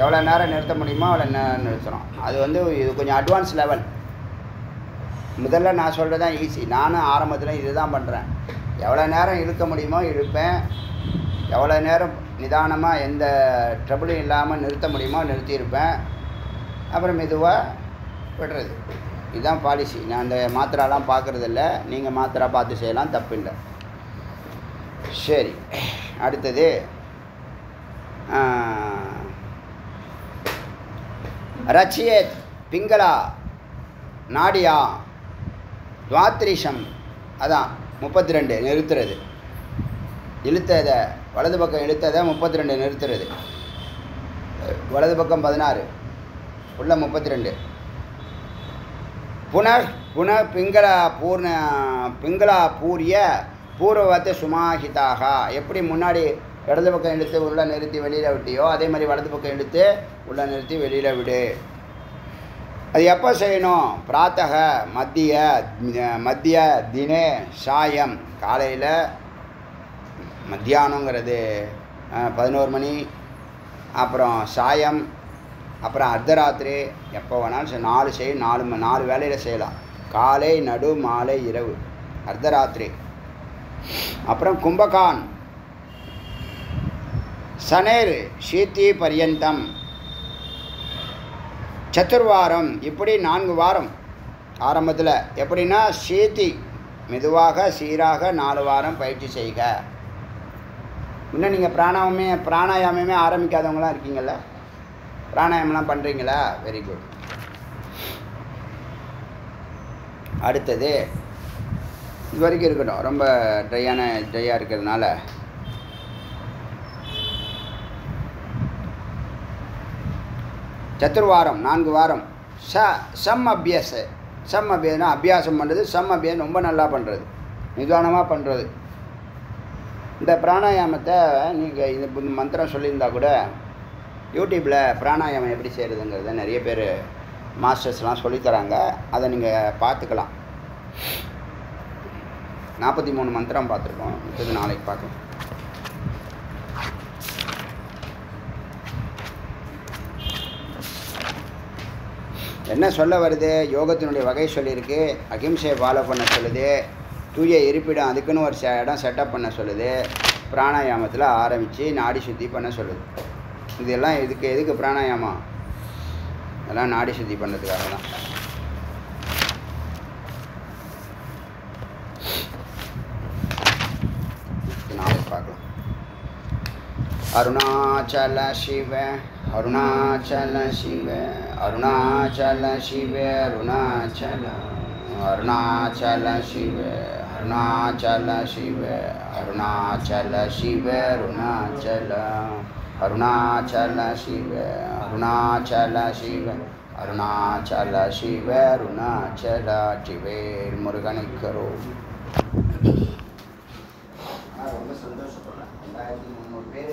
எவ்வளோ நேரம் நிறுத்த முடியுமோ அவ்வளோ நேரம் நிறுத்துகிறோம் அது வந்து இது கொஞ்சம் அட்வான்ஸ் லெவல் முதல்ல நான் சொல்கிறது தான் ஈஸி நானும் ஆரம்பத்தில் இது தான் பண்ணுறேன் எவ்வளோ நேரம் இழுக்க முடியுமோ இழுப்பேன். எவ்வளோ நேரம் நிதானமாக எந்த ட்ரபிளும் இல்லாமல் நிறுத்த முடியுமோ நிறுத்தியிருப்பேன். அப்புறம் மெதுவாக விடுறது. இதுதான் பாலிசி நான் அந்த மாத்திராலாம் பார்க்குறதில்ல. நீங்கள் மாத்திரா பார்த்து செய்யலாம். தப்பு இல்லை சரி. அடுத்தது ரச்சியத் பிங்களா நாடியா துவாத்ரிஷம். அதான் முப்பத்தி ரெண்டு. நிறுத்துறது. இழுத்ததை வலது பக்கம் இழுத்ததை முப்பத்தி ரெண்டு நிறுத்துறது. வலது பக்கம் பதினாறு உள்ள முப்பத்தி ரெண்டு புன புன பிங்களா பூர்ண பிங்களா பூரிய பூர்வத்தை சுமாஹிதாக எப்படி முன்னாடி இடது பக்கம் இழுத்து உள்ளே நிறுத்தி வெளியில் விட்டியோ அதே மாதிரி வலது பக்கம் இழுத்து உள்ளே நிறுத்தி வெளியில் விடு. அது எப்போ செய்யணும்? பிராத்தக மத்திய மத்திய தினே சாயம். காலையில் மத்தியானங்கிறது பதினோரு மணி அப்புறம் சாயம் அப்புறம் அர்த்தராத்திரி எப்போ வேணாலும் சரி, நாலு செய்யும் நாலு நாலு வேலையில் செய்யலாம். காலை நடு மாலை இரவு. அர்த்தராத்திரி. அப்புறம் கும்பகான். சனேர் ஷீத்தி பரியந்தம். சத்துர்வாரம் இப்படி நான்கு வாரம். ஆரம்பத்தில் எப்படின்னா சீத்தி மெதுவாக சீராக நாலு வாரம் பயிற்சி செய்க. இன்னும் நீங்கள் பிராணாயாமே பிராணாயாமமே ஆரம்பிக்காதவங்களாம் இருக்கீங்கள்ல பிராணாயாமலாம் பண்ணுறீங்களா வெரி குட் அடுத்தது இது வரைக்கும் இருக்கட்டும். ரொம்ப ட்ரையான ட்ரையாக இருக்கிறதுனால. சத்துர்வாரம் நான்கு வாரம். ச சம் அபியாச சம் அபியாசம் அபியாசம் பண்ணுறது சம் அபியாசம் ரொம்ப நல்லா பண்ணுறது நிதானமாக பண்ணுறது இந்த பிராணாயாமத்தை நீங்கள் இந்த இந்த மந்திரம் சொல்லியிருந்தா கூட யூடியூப்பில் பிராணாயாமம் எப்படி செய்கிறதுங்கிறத நிறைய பேர் மாஸ்டர்ஸ்லாம் சொல்லித்தராங்க. அதை நீங்கள் பார்த்துக்கலாம். நாற்பத்தி மூணு மந்திரம் பார்த்துருக்கோம். இது நாளைக்கு பார்க்கலாம். என்ன சொல்ல வருது? யோகத்தினுடைய வகை சொல்லியிருக்கு. அகிம்சையை ஃபாலோ பண்ண சொல்லுது. தூய இருப்பிடம் அதுக்குன்னு ஒரு செ- இடம் செட்டப் பண்ண சொல்லுது. பிராணாயாமத்தில் ஆரம்பித்து நாடி சுத்தி பண்ண சொல்லுது. இதெல்லாம் எதுக்கு எதுக்கு பிராணாயாமம்? அதெல்லாம் நாடி சுத்தி பண்ணுறதுக்காக தான். நாளைக்கு பார்க்கலாம். அருணாச்சல சிவ அருணாச்சல சிவ அருணாச்சல சிவ அருணாச்சல. அருணாச்சல சிவ அருணாச்சல சிவ அருணாச்சல சிவ அருணாச்சல அருணாச்சல சிவ அருணாச்சல சிவ அருணாச்சல சிவ அருணாச்சல சிவேர் முருகனுக்கரோ ரொம்ப சந்தோஷப்படுறேன். ரெண்டாயிரத்தி முந்நூறு பேர்